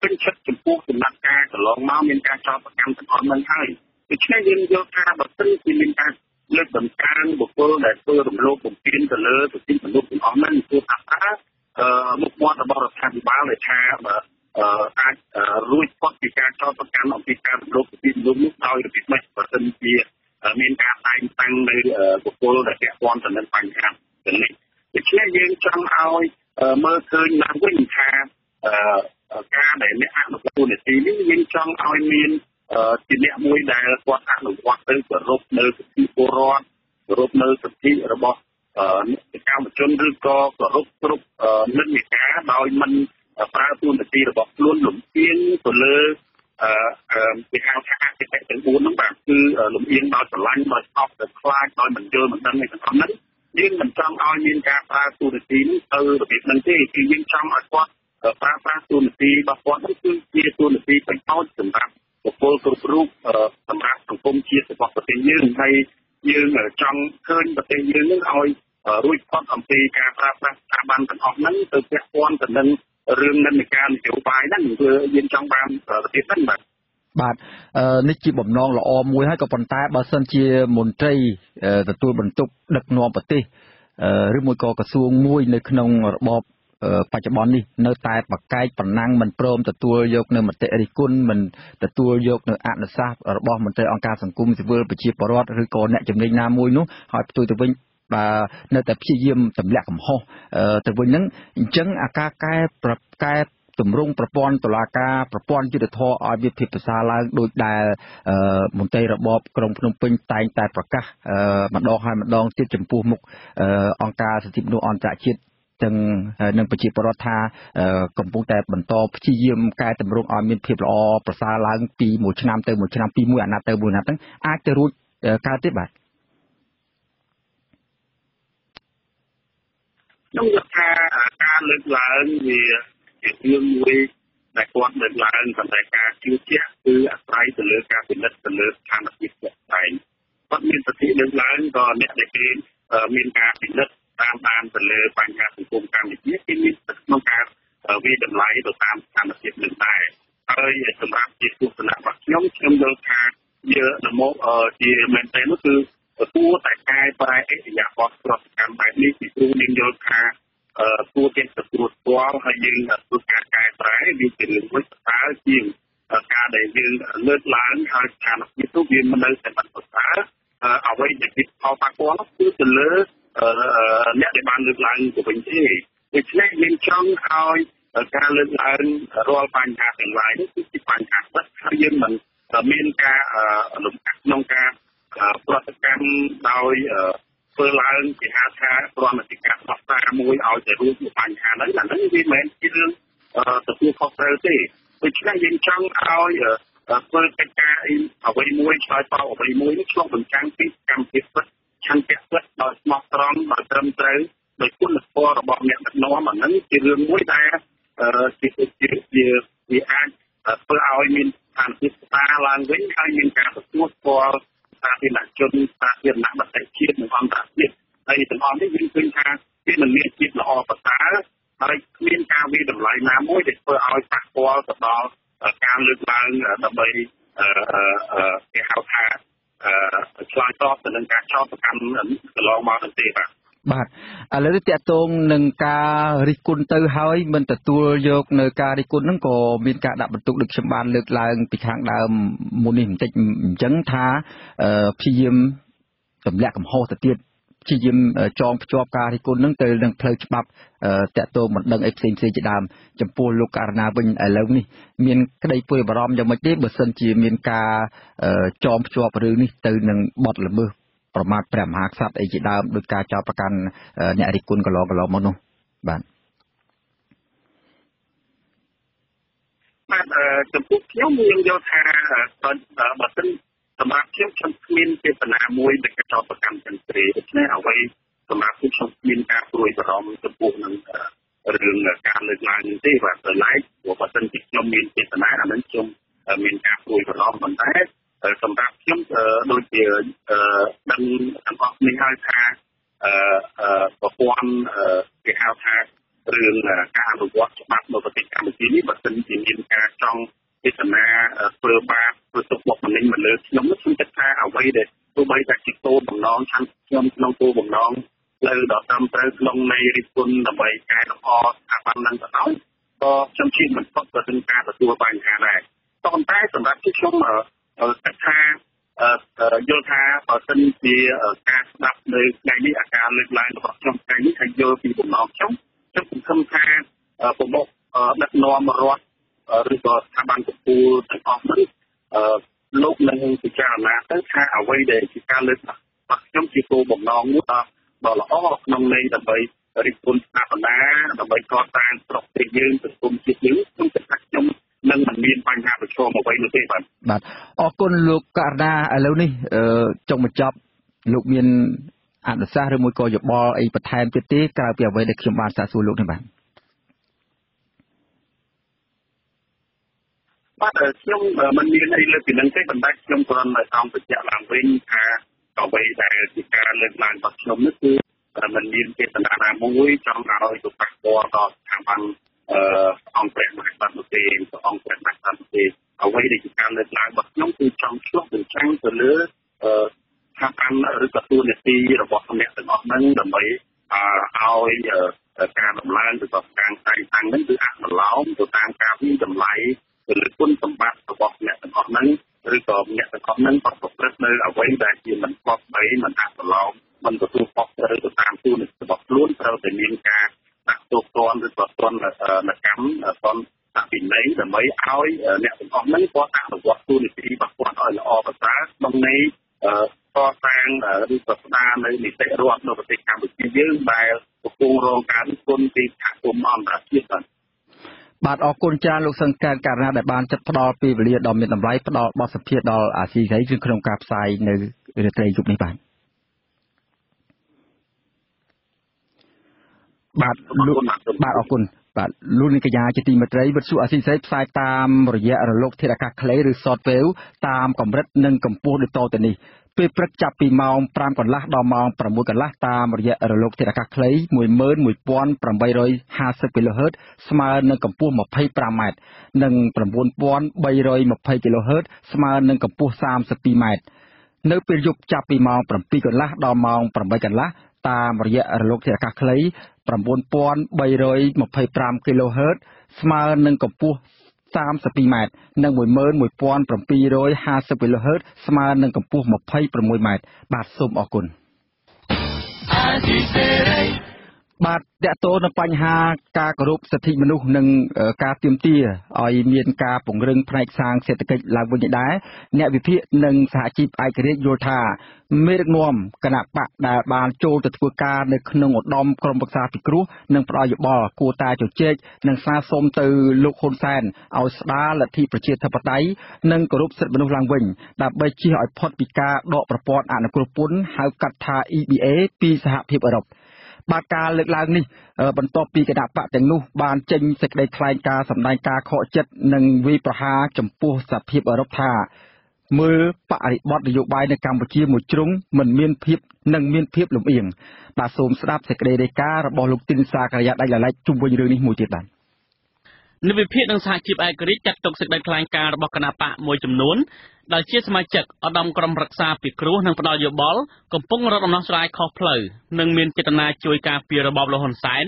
ពេញចិត្តចំពោះដំណាក់កាលកន្លងមកមានការចោទប្រកាន់ទាំងអស់ហ្នឹងហើយដូច្នេះយើងយកថាបើសិនជាមានការលើកតម្កើងបុគ្គលដែលធ្វើរំលោភបំពានទៅលើសិទ្ធិមនុស្សទាំងអស់ហ្នឹងគឺថាតើមុខមាត់របស់រដ្ឋាភិបាលដែលថាអាចរួចផុតពីការចោទប្រកាន់អំពីការរំលោភសិទ្ធិមនុស្សនោះដោយរបៀបម៉េចបើសិនជាមានការតែងតាំងនៅបុគ្គលដែលពាក់ព័ន្ធទៅនឹងបញ្ហាទាំងនេះដូច្នេះយើងចង់ឲ្យមើលឃើញឡើងវិញថា ការដែលអ្នកអនុវត្តនីតិនេះយើងចង់ឲ្យមានជាអ្នកមួយដែលគាត់អនុវត្តទៅគោរពនៅសិទ្ធិពលរដ្ឋគោរពនៅសិទ្ធិរបស់កម្មជនឬក៏គោរពគ្រប់និន្នាការដោយមិនប្រើទូនាទីរបស់ខ្លួនលំអៀងទៅលើអឺគេហៅថាអតិថិទាំង4ហ្នឹងបាទគឺលំអៀងដោយស្រឡាញ់ដោយស្អប់ដោយខ្លាចដោយមិនយល់មិនដឹងឯទាំងអស់ហ្នឹងយើងមិនចង់ឲ្យមានការប្រើទូនាទីនេះទៅរបៀបហ្នឹងទេគឺយើងចង់ឲ្យគាត់ ប្រើប្រាស់ទូនាទីរបស់គាត់នេះគឺជាទូនាទីបញ្ចោតសម្រាប់បុគ្គលគ្រប់រូបសម្រាប់សង្គមជាតិរបស់ប្រទេសយើងហើយយើងចង់ឃើញប្រទេសយើងនឹងឲ្យរួចផុតអំពីការប្រើប្រាស់ស្ថាប័នទាំងអស់ហ្នឹងទៅពាក់ព័ន្ធទៅនឹងរឿងនិន្នាការនយោបាយហ្នឹងគឺយើងចង់បានប្រទេសហ្នឹងបាទបាទនេះជាបំណងល្អមួយហើយក៏ប៉ុន្តែបើសិនជាមន្ត្រីទទួលបន្ទុកដឹកនាំប្រទេសឬមួយក៏ក្រសួងមួយនៅក្នុងរបប បច្ចុប្បន្ននេះនៅតែបកែកប្រណាំងមិនព្រមទទួលយកនៅមតិរិះគន់មិនទទួលយកនៅអនុសាសន៍របស់មន្ត្រីអង្គការសង្គមស៊ីវិលប្រជាពលរដ្ឋឬក៏អ្នកជំនាញណាមួយនោះហើយផ្ទុយទៅវិញបាទនៅតែព្យាយាមទម្លាក់កំហុសទៅវិញហ្នឹងអញ្ចឹងអាការកែប្រកែទម្រង់ប្រព័ន្ធតុលាការប្រព័ន្ធយុត្តិធម៌ឲ្យវាភាពប្រសើរឡើងដោយដែលមន្ត្រីរបបក្រុងភ្នំពេញតែងតែប្រកាសម្ដងហើយម្ដងទៀតចំពោះមុខអង្គការសិទ្ធិមនុស្សអន្តរជាតិ ទាំងនឹងប្រជាពលរដ្ឋថាកំពុងតែបន្តព្យាយាមកែតម្រង់ឲ្យមានភាពល្អប្រសើរឡើងពីមួយឆ្នាំទៅមួយឆ្នាំពីមួយអាណត្តិទៅមួយអាណត្តិហ្នឹងអាចទៅរួចកើតទេបាទខ្ញុំយល់ថាការលើកឡើងវាជារឿងមួយដែលគាត់លើកឡើងប៉ុន្តែការជឿជាក់គឺអាស្រ័យទៅលើការពិនិត្យទៅលើស្ថានភាពជាក់ស្ដែងគាត់មានសិទ្ធិលើកឡើងក៏អ្នកដែលគេមានការពិនិត្យ តាមដានទៅលើបញ្ហាសង្គមកម្ពុជាគេមានសិទ្ធិក្នុងការវិតម្លៃទៅតាមស្ថានភាពនឹងដែរហើយសម្រាប់ជាទស្សនៈរបស់ខ្ញុំខ្ញុំយល់ថាយើងមកជាមែនតើនោះគឺគួរតែកែប្រែអិរិយាបថប្រតិកម្មបែបនេះពីព្រោះយើងយល់ថាគួរតែទទួលស្គាល់ហើយយើងធ្វើការកែប្រែវាជារឿងមួយស្អាតជាងការដែលយើងលើកឡើងហើយស្ថានភាពនោះវាមិននៅតែបន្តស្អាតអ្វីដែលជាផលប៉ះពាល់គឺទៅលើអ្នកដែលបានលើកឡើងទៅវិញទេដូច្នេះយើងចង់ឲ្យការលើកឡើងរាល់បញ្ហាទាំងឡាយនេះគឺជាបញ្ហាពិតហើយយើងមិនមានការលំបាកក្នុងការប្រតិកម្មដោយធ្វើឡើងជាហៅថាគ្រាន់តែជាការដោះស្រាយមួយឲ្យទៅរួចពីបញ្ហាហ្នឹងអាហ្នឹងវាមិនមែនជារឿងទទួលខុសត្រូវទេដូច្នេះយើងចង់ឲ្យធ្វើកិច្ចការអ្វីមួយឆ្លើយតបអ្វីមួយនេះឆ្លុះបញ្ចាំងពីកម្មភាពពិតឆន្ទៈពិតដោយស្មោះត្រង់ដោយត្រឹមត្រូវដោយគុណធម៌របស់អ្នកដឹកនាំអាហ្នឹងជារឿងមួយដែលជាជាវាអាចធ្វើឲ្យមានស្ថានភាពស្តារឡើងវិញហើយមានការទទួលស្គាល់សាធារណជនសាធារណមតិជាតិនិងអន្តរជាតិហើយទាំងអស់នេះយើងឃើញថាវាមិនមានជាតិល្អប្រសើរហើយគ្មានការវិតម្លៃណាមួយដែលធ្វើឲ្យប៉ះពាល់ទៅដល់ការលើកឡើងដើម្បីគេហៅថាឆ្លើយតបទៅនឹងការចោទប្រកាន់កន្លងមកទៅទេបាទបាទឥឡូវនេះតកតងនឹងការរិះគន់ ទៅហើយមិនទទួលយកនៅការរិះគន់ហ្នឹងក៏មានការដាក់បន្ទុកដូចខ្ញុំបានលើកឡើងពីខាងដើមមុននេះបន្តិចអញ្ចឹងថាព្យាយាមទម្លាក់កំហុសទៅទៀតព្យាយាមចងភ្ជាប់ការរិះគន់នឹងទៅនឹងផ្លូវច្បាប់តាក់ទងមិនដឹងអីផ្សេងផ្សេងជាដើមចំពោះលោកករណាវិញឥឡូវនេះមានក្តីព្រួយបារម្ភយ៉ាងម៉េចទេបើសិនជាមានការចងភ្ជាប់រឿងនេះទៅនឹងបទល្មើសប្រមាថព្រះមហាក្សត្រអីជាដើមដោយការចោទប្រកាន់អ្នករិះគន់កន្លងកន្លងមកនោះបាទបាទ ចំពោះខ្ញុំខ្ញុំយល់ថាបើសិនសម្រាប់ខ្ញុំខ្ញុំគ្មានចេតនាមួយដែលចោទប្រកាន់ទាំងទេដូច្នេះអ្វីសម្រាប់ខ្ញុំខ្ញុំមានការព្រួយបារម្ភចំពោះនឹងរឿងការលើកឡើងនេះទេបាទទៅឡែកព្រោះបើសិនជាខ្ញុំមានចេតនាអានឹងខ្ញុំមានការព្រួយបារម្ភប៉ុន្តែសម្រាប់ខ្ញុំដូចជាដឹងទាំងអស់នេះហើយថាប្រព័ន្ធគេហៅថា រឿងការអនុវត្តច្បាប់នៅប្រទេសកម្ពុជានេះបើសិនជាមានការចង់ពិចារណាធ្វើបាបធ្វើទុកបុកម្នេញមកលើខ្ញុំនោះខ្ញុំគិតថាអ្វីដែលទោះបីតែជាគោលបំណងខាងខ្ញុំក្នុងគោលបំណងលើដល់ត្រឹមត្រូវក្នុងនៃរិទ្ធគុណដើម្បីកែលម្អស្ថាប័ននឹងទៅដោយក៏ខ្ញុំជឿមិនផុតទៅនឹងការទទួលបញ្ហាដែរប៉ុន្តែសម្រាប់ខ្ញុំគិតថាយល់ថាបើសិនជាការស្ដាប់នៅថ្ងៃនេះអាការលើកឡើងរបស់ខ្ញុំថ្ងៃនេះហើយយល់ពីបំណងខ្ញុំ ខ្ញុំសង្ឃឹមថាប្រមុខដឹកនាំរដ្ឋឬក៏ស្ថាប័នកម្ពុជាទាំងអស់នេះលោកនឹងពិចារណាទៅថាអ្វីដែលជាការលើករបស់ខ្ញុំជាគោលបំណងមួយដ៏ល្អក្នុងន័យដើម្បីរិះគន់ស្ថាបនាដើម្បីកសាងស្រុកជាតិយើងសង្គមជាតិយើងខ្ញុំគិតថាខ្ញុំនឹងមិនមានបញ្ហាប្រឈមអ្វីនោះទេបាទបាទអរគុណលោកករណាឥឡូវនេះចុងបញ្ចប់លោកមាន អនុសាសន៍ឬមួយក៏យោបល់អីបន្ថែមទៀតទេក្រៅពីអ្វីដែលខ្ញុំបានសាកសួរលោកនេះបាទបាទខ្ញុំមិនមានអីលើកពីនឹងទេប៉ុន្តែខ្ញុំគ្រាន់តែចង់បញ្ជាក់ឡើងវិញថាអ្វីដែលជាការលើកឡើងរបស់ខ្ញុំនេះគឺមិនមានចេតនាណាមួយចង់ឲ្យទៅប៉ះពាល់ដល់ស្ថាប័នអឺអង្គព្រះមហាក្សត្រនោះទេអង្គព្រះមហាក្សត្រនោះទេអ្វីដែលជាការលើកឡើងរបស់ខ្ញុំគឺចង់ឆ្លុះបញ្ចាំងទៅលើអឺស្ថាប័ន ឬក៏ទួលនីតិរបស់អ្នកទាំងអស់ហ្នឹងដើម្បីឲ្យការដំឡើងឬក៏ការតែងតាំងហ្នឹងគឺអនុលោមទៅតាមការវិតម្លៃទៅលើគុណសម្បត្តិរបស់អ្នកទាំងអស់ហ្នឹងឬក៏អ្នកទាំងអស់ហ្នឹងប្រព្រឹត្តនៅអ្វីដែលជាមិនស្របបីមិនអនុលោមមិនទទួលខុសត្រូវទៅតាមទូនីតិរបស់ខ្លួនត្រូវតែមានការដាក់ទោសទណ្ឌឬក៏ទណ្ឌកម្មទណ្ឌអភិន័យដើម្បីឲ្យអ្នកទាំងអស់ហ្នឹងគាត់អនុវត្តទូនីតិរបស់គាត់ឲ្យល្អប្រសើរក្នុងន័យកសាងឬក៏ស្ដារនៅនីតិរដ្ឋនៅប្រទេសកម្ពុជាយើងដែលកំពុងរងការរិះគន់ពីសហគមន៍អន្តរជាតិបាទបាទអរ គុណច្រើនលោកសង្កានករណីដែលបានចិត្តផ្ដល់ពេលវេលាដ៏មានតម្លៃផ្ដល់បទសភាដល់អាស៊ីសេរីក្នុងការផ្សាយនៅរាត្រីយប់នេះបាទបាទលោកបាទអរគុណបាទលោកនាងកញ្ញាជាទីមេត្រីវិទ្យុអាស៊ីសេរីផ្សាយតាមរយៈរលកធាតុអាកាសខ្លីឬ Shortwave តាមកម្រិតនិងកម្ពស់ដូចតទៅនេះ ពេលព្រឹកចាប់ពីម៉ោង5កន្លះដល់ម៉ោង6កន្លះតាមរយៈរលកធាតុអាកាសខ្លី11850 kHz ស្មើនឹងកម្ពស់ 25m និង9320 kHz ស្មើនឹងកម្ពស់ 32m នៅពេលយប់ចាប់ពីម៉ោង7កន្លះដល់ម៉ោង8កន្លះតាមរយៈរលកធាតុអាកាសខ្លី9325 kHz ស្មើនឹងកម្ពស់ 32ម៉ែត្រនិង11750 kHz ស្មើនឹងកម្ពស់ 26ម៉ែត្របាទសូមអរគុណ បាទតកតទៅនឹងបញ្ហាការគោរពសិទ្ធិមនុស្សនិងការទាមទារឲ្យមានការពង្រឹងផ្នែកសាងសេដ្ឋកិច្ចឡើងវិញដែរអ្នកវិភាគនិងសហជីពឯករាជ្យយល់ថាមេដឹកនាំគណៈបកដែលបានចូលទៅធ្វើការនៅក្នុងឧត្តមក្រុមប្រឹក្សាពិគ្រោះនិងផ្ដល់យោបល់គួរតែជជែកនិងស្នើសុំទៅលោកហ៊ុនសែនឲ្យស្ដារលទ្ធិប្រជាធិបតេយ្យនិងគោរពសិទ្ធិមនុស្សឡើងវិញដើម្បីជៀសឲ្យផុតពីការដកប្រព័ន្ធអនុគ្រោះពន្ធហៅកាត់ថា EBA ពីសហភាពអឺរ៉ុប។ បាទការលើកឡើងនេះបន្ទាប់ពីគណៈបកទាំងនោះបានចេញសេចក្តីថ្លែងការណ៍សម្ដែងការខកចិត្តនិងវិប្រហារចំពោះសហភាពអឺរ៉ុបថាមើលបរិបទនយោបាយនៅកម្ពុជាមួយជ្រុងមិនមានភាពនិងមានភាពលំអៀងបាទសូមស្ដាប់សេចក្តីរាយការណ៍របស់លោកទីនសាករិយាដៃឡឡៃជុំវិញរឿងនេះមួយទៀតបាទ និវិភាកនិងសហជីពឯករាជ្យចាត់ទុកសេចក្តីថ្លែងការណ៍របស់គណៈបកមួយចំនួនដែលជាសមាជិកឧត្តមក្រុមរក្សាពិគ្រោះនិងផ្ដល់យោបល់កំពុងរកដំណោះស្រាយខុសផ្លូវនិងមានចេតនាជួយការពាររបបលហ៊ុនសែន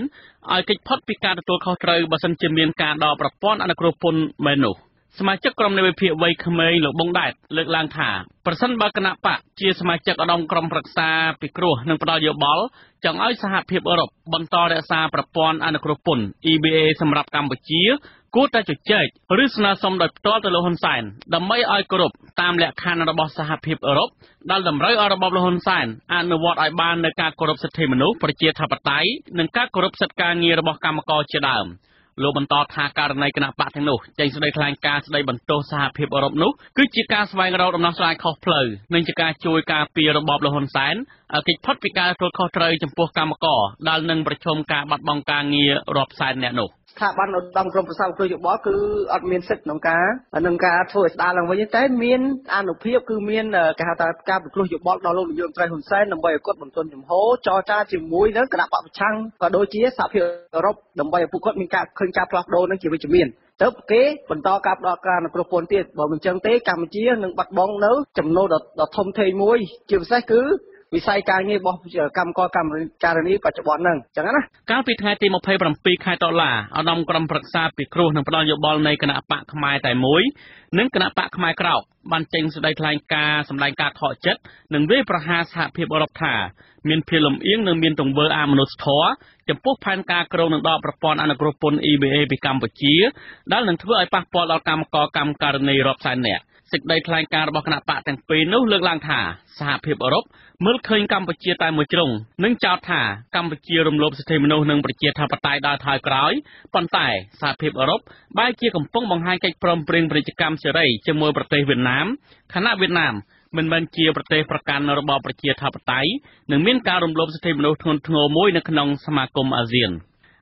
ឲ្យគេចផុតពីការទទួលខុសត្រូវបើសិនជាមានការដកប្រព័ន្ធអនុគ្រោះពន្ធមែននោះ។ សមាជិកក្រុមនៃវិភាគវ័យក្មេងលោកបងដែតលើកឡើងថាប្រសិនបើគណៈបកជាសមាជិកឧត្តមក្រុមប្រឹក្សាពិគ្រោះនិងផ្ដល់យោបល់ចង់ឲ្យសហភាពអឺរ៉ុបបន្តរក្សាប្រព័ន្ធអនុគ្រោះពន្ធ EBA សម្រាប់កម្ពុជាគួរតែជជែកឬស្នើសុំដោយផ្ទាល់ទៅលោកហ៊ុនសែនដើម្បីឲ្យគោរពតាមលក្ខខណ្ឌរបស់សហភាពអឺរ៉ុបដែលតម្រូវឲ្យរបបលហ៊ុនសែនអនុវត្តឲ្យបាននូវការគោរពសិទ្ធិមនុស្សប្រជាធិបតេយ្យនិងការគោរពសិទ្ធិការងាររបស់កម្មករជាដើម។ លោកបន្តថាករណីគណៈបកទាំងនោះចេញសេចក្តីថ្លែងការណ៍ស្តីបន្ទោសសហភាពអឺរ៉ុបនោះគឺជាការស្វែងរកដំណោះស្រាយខុសផ្លូវនិងជាការជួយការពាររបបលហ៊ុនសែនឲ្យគេចផុតពីការធ្វើខុសត្រូវចំពោះកម្មករដែលនឹងប្រឈមការបាត់បង់ការងាររាប់សែននាក់នោះ ស្ថាប័នឧត្តមក្រមប្រសាធ្វើយោបល់គឺអត់មានសិទ្ធិក្នុងការក្នុងការធ្វើឲ្យស្ដារឡើងវិញតែមានអនុភាពគឺមានគេហៅថាការពិគ្រោះយោបល់ដល់លោកនាយករដ្ឋមន្ត្រីហ៊ុនសែនដើម្បីឲ្យគាត់បន្ទន់ចំហចរចាជាមួយនឹងគណៈបព្វប្រឆាំងក៏ដូចជាសហភាពអឺរ៉ុបដើម្បីឲ្យពួកគាត់មានការឃើញការផ្លាស់ប្ដូរនឹងជាវិជ្ជមានទៅគេបន្តការផ្ដល់ការអនុគ្រោះពន្ធទៀតបើមិនចឹងទេកម្ពុជានឹងបាត់បង់នៅចំណូលដ៏ធំធេងមួយជាពិសេសគឺ វិស័យការងាររបស់កម្មករកម្មការនីបច្ចុប្បន្នហ្នឹងអញ្ចឹងណាកាលពីថ្ងៃទី27ខែតុលាឧត្តមក្រុមប្រឹក្សាពិគ្រោះនិងផ្ដល់យោបល់នៃគណៈបកផ្នែកតែមួយនិងគណៈបកផ្នែកក្រោកបានចេញសេចក្តីថ្លែងការណ៍សម្ដែងការខកចិត្តនិងវាយប្រហារសហភាពអឺរ៉ុបថាមានភាពលំអៀងនិងមានទង្វើអមនុស្សធម៌ចំពោះផែនការគ្រោងនឹងដកប្រព័ន្ធអនុគ្រោះពន្ធ EBA ពីកម្ពុជាដែលនឹងធ្វើឲ្យប៉ះពាល់ដល់កម្មករកម្មការិនីរាប់សែននាក់ សេចក្តីថ្លែងការណ៍របស់គណៈបកទាំងពីរនោះលើកឡើងថាសហភាពអឺរ៉ុបមើលឃើញកម្ពុជាតែមួយជ្រុងនិងចោទថាកម្ពុជារំលោភសិទ្ធិមនុស្សនិងប្រជាធិបតេយ្យដល់ថយក្រោយប៉ុន្តែសហភាពអឺរ៉ុបបែរជាកំពុងបង្ហាញកិច្ចព្រមព្រៀងពាណិជ្ជកម្មសេរីជាមួយប្រទេសវៀតណាមខណៈវៀតណាមមិនមែនជាប្រទេសប្រកាន់របបប្រជាធិបតេយ្យនិងមានការរំលោភសិទ្ធិមនុស្សធ្ងន់ធ្ងរមួយនៅក្នុងសមាគមអាស៊ាន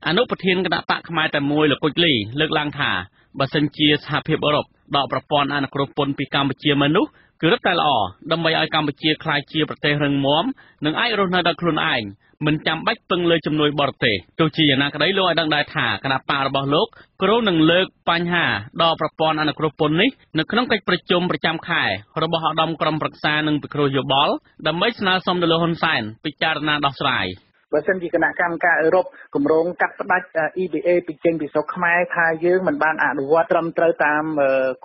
អនុប្រធានគណៈបកខ្មែរតែមួយលោកគុជលីលើកឡើងថា បើសិនជាសហភាពអឺរ៉ុបដកប្រព័ន្ធអនុគ្រោះពន្ធពីកម្ពុជាមកនោះគឺរឹតតែល្អដើម្បីឲ្យកម្ពុជាក្លាយជាប្រទេសរឹងមាំនិងអាចរស់នៅដោយខ្លួនឯងមិនចាំបាច់ពឹងលើជំនួយបរទេសទោះជាយ៉ាងណាក្តីលោកឲ្យដឹងដែរថាគណៈបករបស់លោកគ្រោងនឹងលើកបញ្ហាដល់ប្រព័ន្ធអនុគ្រោះពន្ធនេះនៅក្នុងកិច្ចប្រជុំប្រចាំខែរបស់ឧត្តមក្រុមប្រឹក្សានិងពិគ្រោះយោបល់ដើម្បីស្នើសុំទៅលោកហ៊ុនសែនពិចារណាដោះស្រាយ។ បើសិនជាគណៈកម្មការអឺរ៉ុបគម្រោងកាត់ផ្តាច់ EBA ពីចេញពីស្រុកខ្មែរថាយើងមិនបានអនុវត្តត្រឹមត្រូវតាម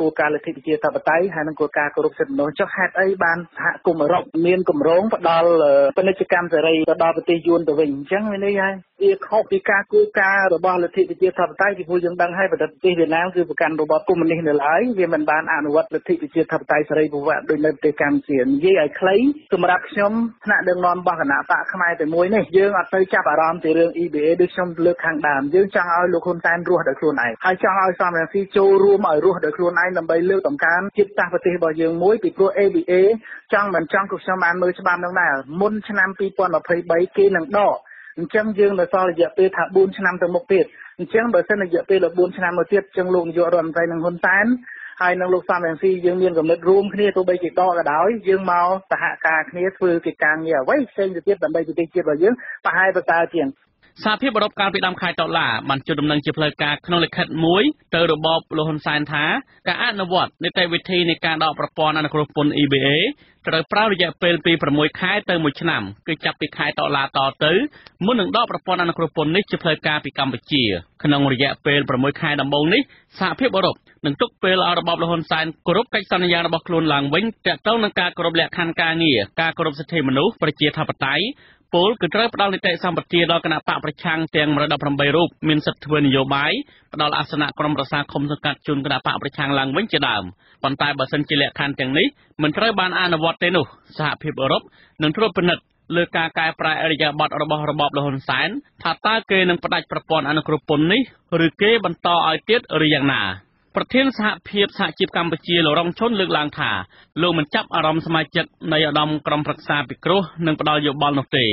គោលការណ៍លទ្ធិប្រជាធិបតេយ្យហើយនិងគោលការណ៍គោរពសិទ្ធិមនុស្សចុះហេតុអីបានសហគមន៍អឺរ៉ុបមានគម្រោងផ្ដល់ពាណិជ្ជកម្មសេរីទៅដល់ប្រទេសយួនទៅវិញអញ្ចឹងមានន័យហើយវាខុសពីការគោលការណ៍របស់លទ្ធិប្រជាធិបតេយ្យពីព្រោះយើងដឹងហើយប្រទេសវៀតណាមគឺប្រកាន់របបកុម្មុយនីសនៅឡើយវាមិនបានអនុវត្តលទ្ធិប្រជាធិបតេយ្យសេរីពវៈដូចនៅប្រទេសកម្ពុជានិយាយឲ្យខ្លីសម្រាប់ខ្ញុំថ្នាក់ដឹកនាំរបស់គណៈបកខ្មែរតែមួយនេះយើងអត់ទៅចាប់អារម្មណ៍ពីរឿង EBA ដូចខ្ញុំលើកខាងដើមយើងចង់ឲ្យលោកហ៊ុនសែនរស់ដោយខ្លួនឯងហើយចង់ឲ្យសំរងស៊ីចូលរួមឲ្យរស់ដោយខ្លួនឯងដើម្បីលើកតម្កើងជាតិសាសន៍ប្រទេសរបស់យើងមួយពីព្រោះ ABA ចង់មិនចង់ក៏ខ្ញុំបានមើលច្បាប់នឹងដែរមុនឆ្នាំ2023គេនឹងដក អញ្ចឹងយើងនៅសល់រយៈពេលថា4ឆ្នាំទៅមុខទៀតអញ្ចឹងបើសិនរយៈពេល4ឆ្នាំមកទៀតអញ្ចឹងលោកនាយករដ្ឋមន្ត្រីនឹងហ៊ុនសែនហើយនឹងលោកសំរងស៊ីយើងមានកំណត់រួមគ្នាទោះបីជាដកក៏ដោយយើងមកសហការគ្នាធ្វើកិច្ចការងារអ្វីផ្សេងទៅទៀតដើម្បីប្រទេសជាតិរបស់យើងប្រហែលប្រសើរជាង សហភាពអឺរ៉ុបកាលពីដើមខែតុលាបានចុះដំណឹងជាផ្លូវការក្នុងលិខិតមួយទៅរបបលោកហ៊ុនសែនថាការអនុវត្តនីតិវិធីនៃការដកប្រព័ន្ធអនុគ្រោះពន្ធ EBA ត្រូវប្រើរយៈពេលពី6ខែទៅ1ឆ្នាំគឺចាប់ពីខែតុលាតទៅមុននឹងដកប្រព័ន្ធអនុគ្រោះពន្ធនេះជាផ្លូវការពីកម្ពុជាក្នុងរយៈពេល6ខែដំបូងនេះសហភាពអឺរ៉ុបនឹងទុកពេលឲ្យរបបលហ៊ុនសែនគោរពកិច្ចសន្យារបស់ខ្លួនឡើងវិញទាក់ទងនឹងការគោរពលក្ខខណ្ឌការងារការគោរពសិទ្ធិមនុស្សប្រជាធិបតេយ្យ ពលគឺត្រូវផ្ដល់នីតិសម្បទាដល់គណៈបកប្រឆាំងទាំង118រូបមានសិទ្ធិធ្វើនយោបាយផ្ដល់អាសនៈក្រុមប្រឹក្សាឃុំសង្កាត់ជូនគណៈបកប្រឆាំងឡើងវិញជាដើមប៉ុន្តែបើសិនជាលក្ខខណ្ឌទាំងនេះមិនត្រូវបានអនុវត្តទេនោះសហភាពអឺរ៉ុបនឹងត្រួតពិនិត្យលើការកែប្រែអរិយាប័ត្ររបស់របបលហ៊ុនសែនថាតើគេនឹងផ្ដាច់ប្រព័ន្ធអនុគ្រោះពន្ធនេះឬគេបន្តឲ្យទៀតឬយ៉ាងណា ប្រធានសហភាពសហជីពកម្ពុជាលោករងឈុនលើកឡើងថាលោកមិនចាប់អារម្មណ៍សមាជិកនៃឧត្តមក្រុមប្រឹក្សាពិគ្រោះនិងផ្ដល់យោបល់នោះទេ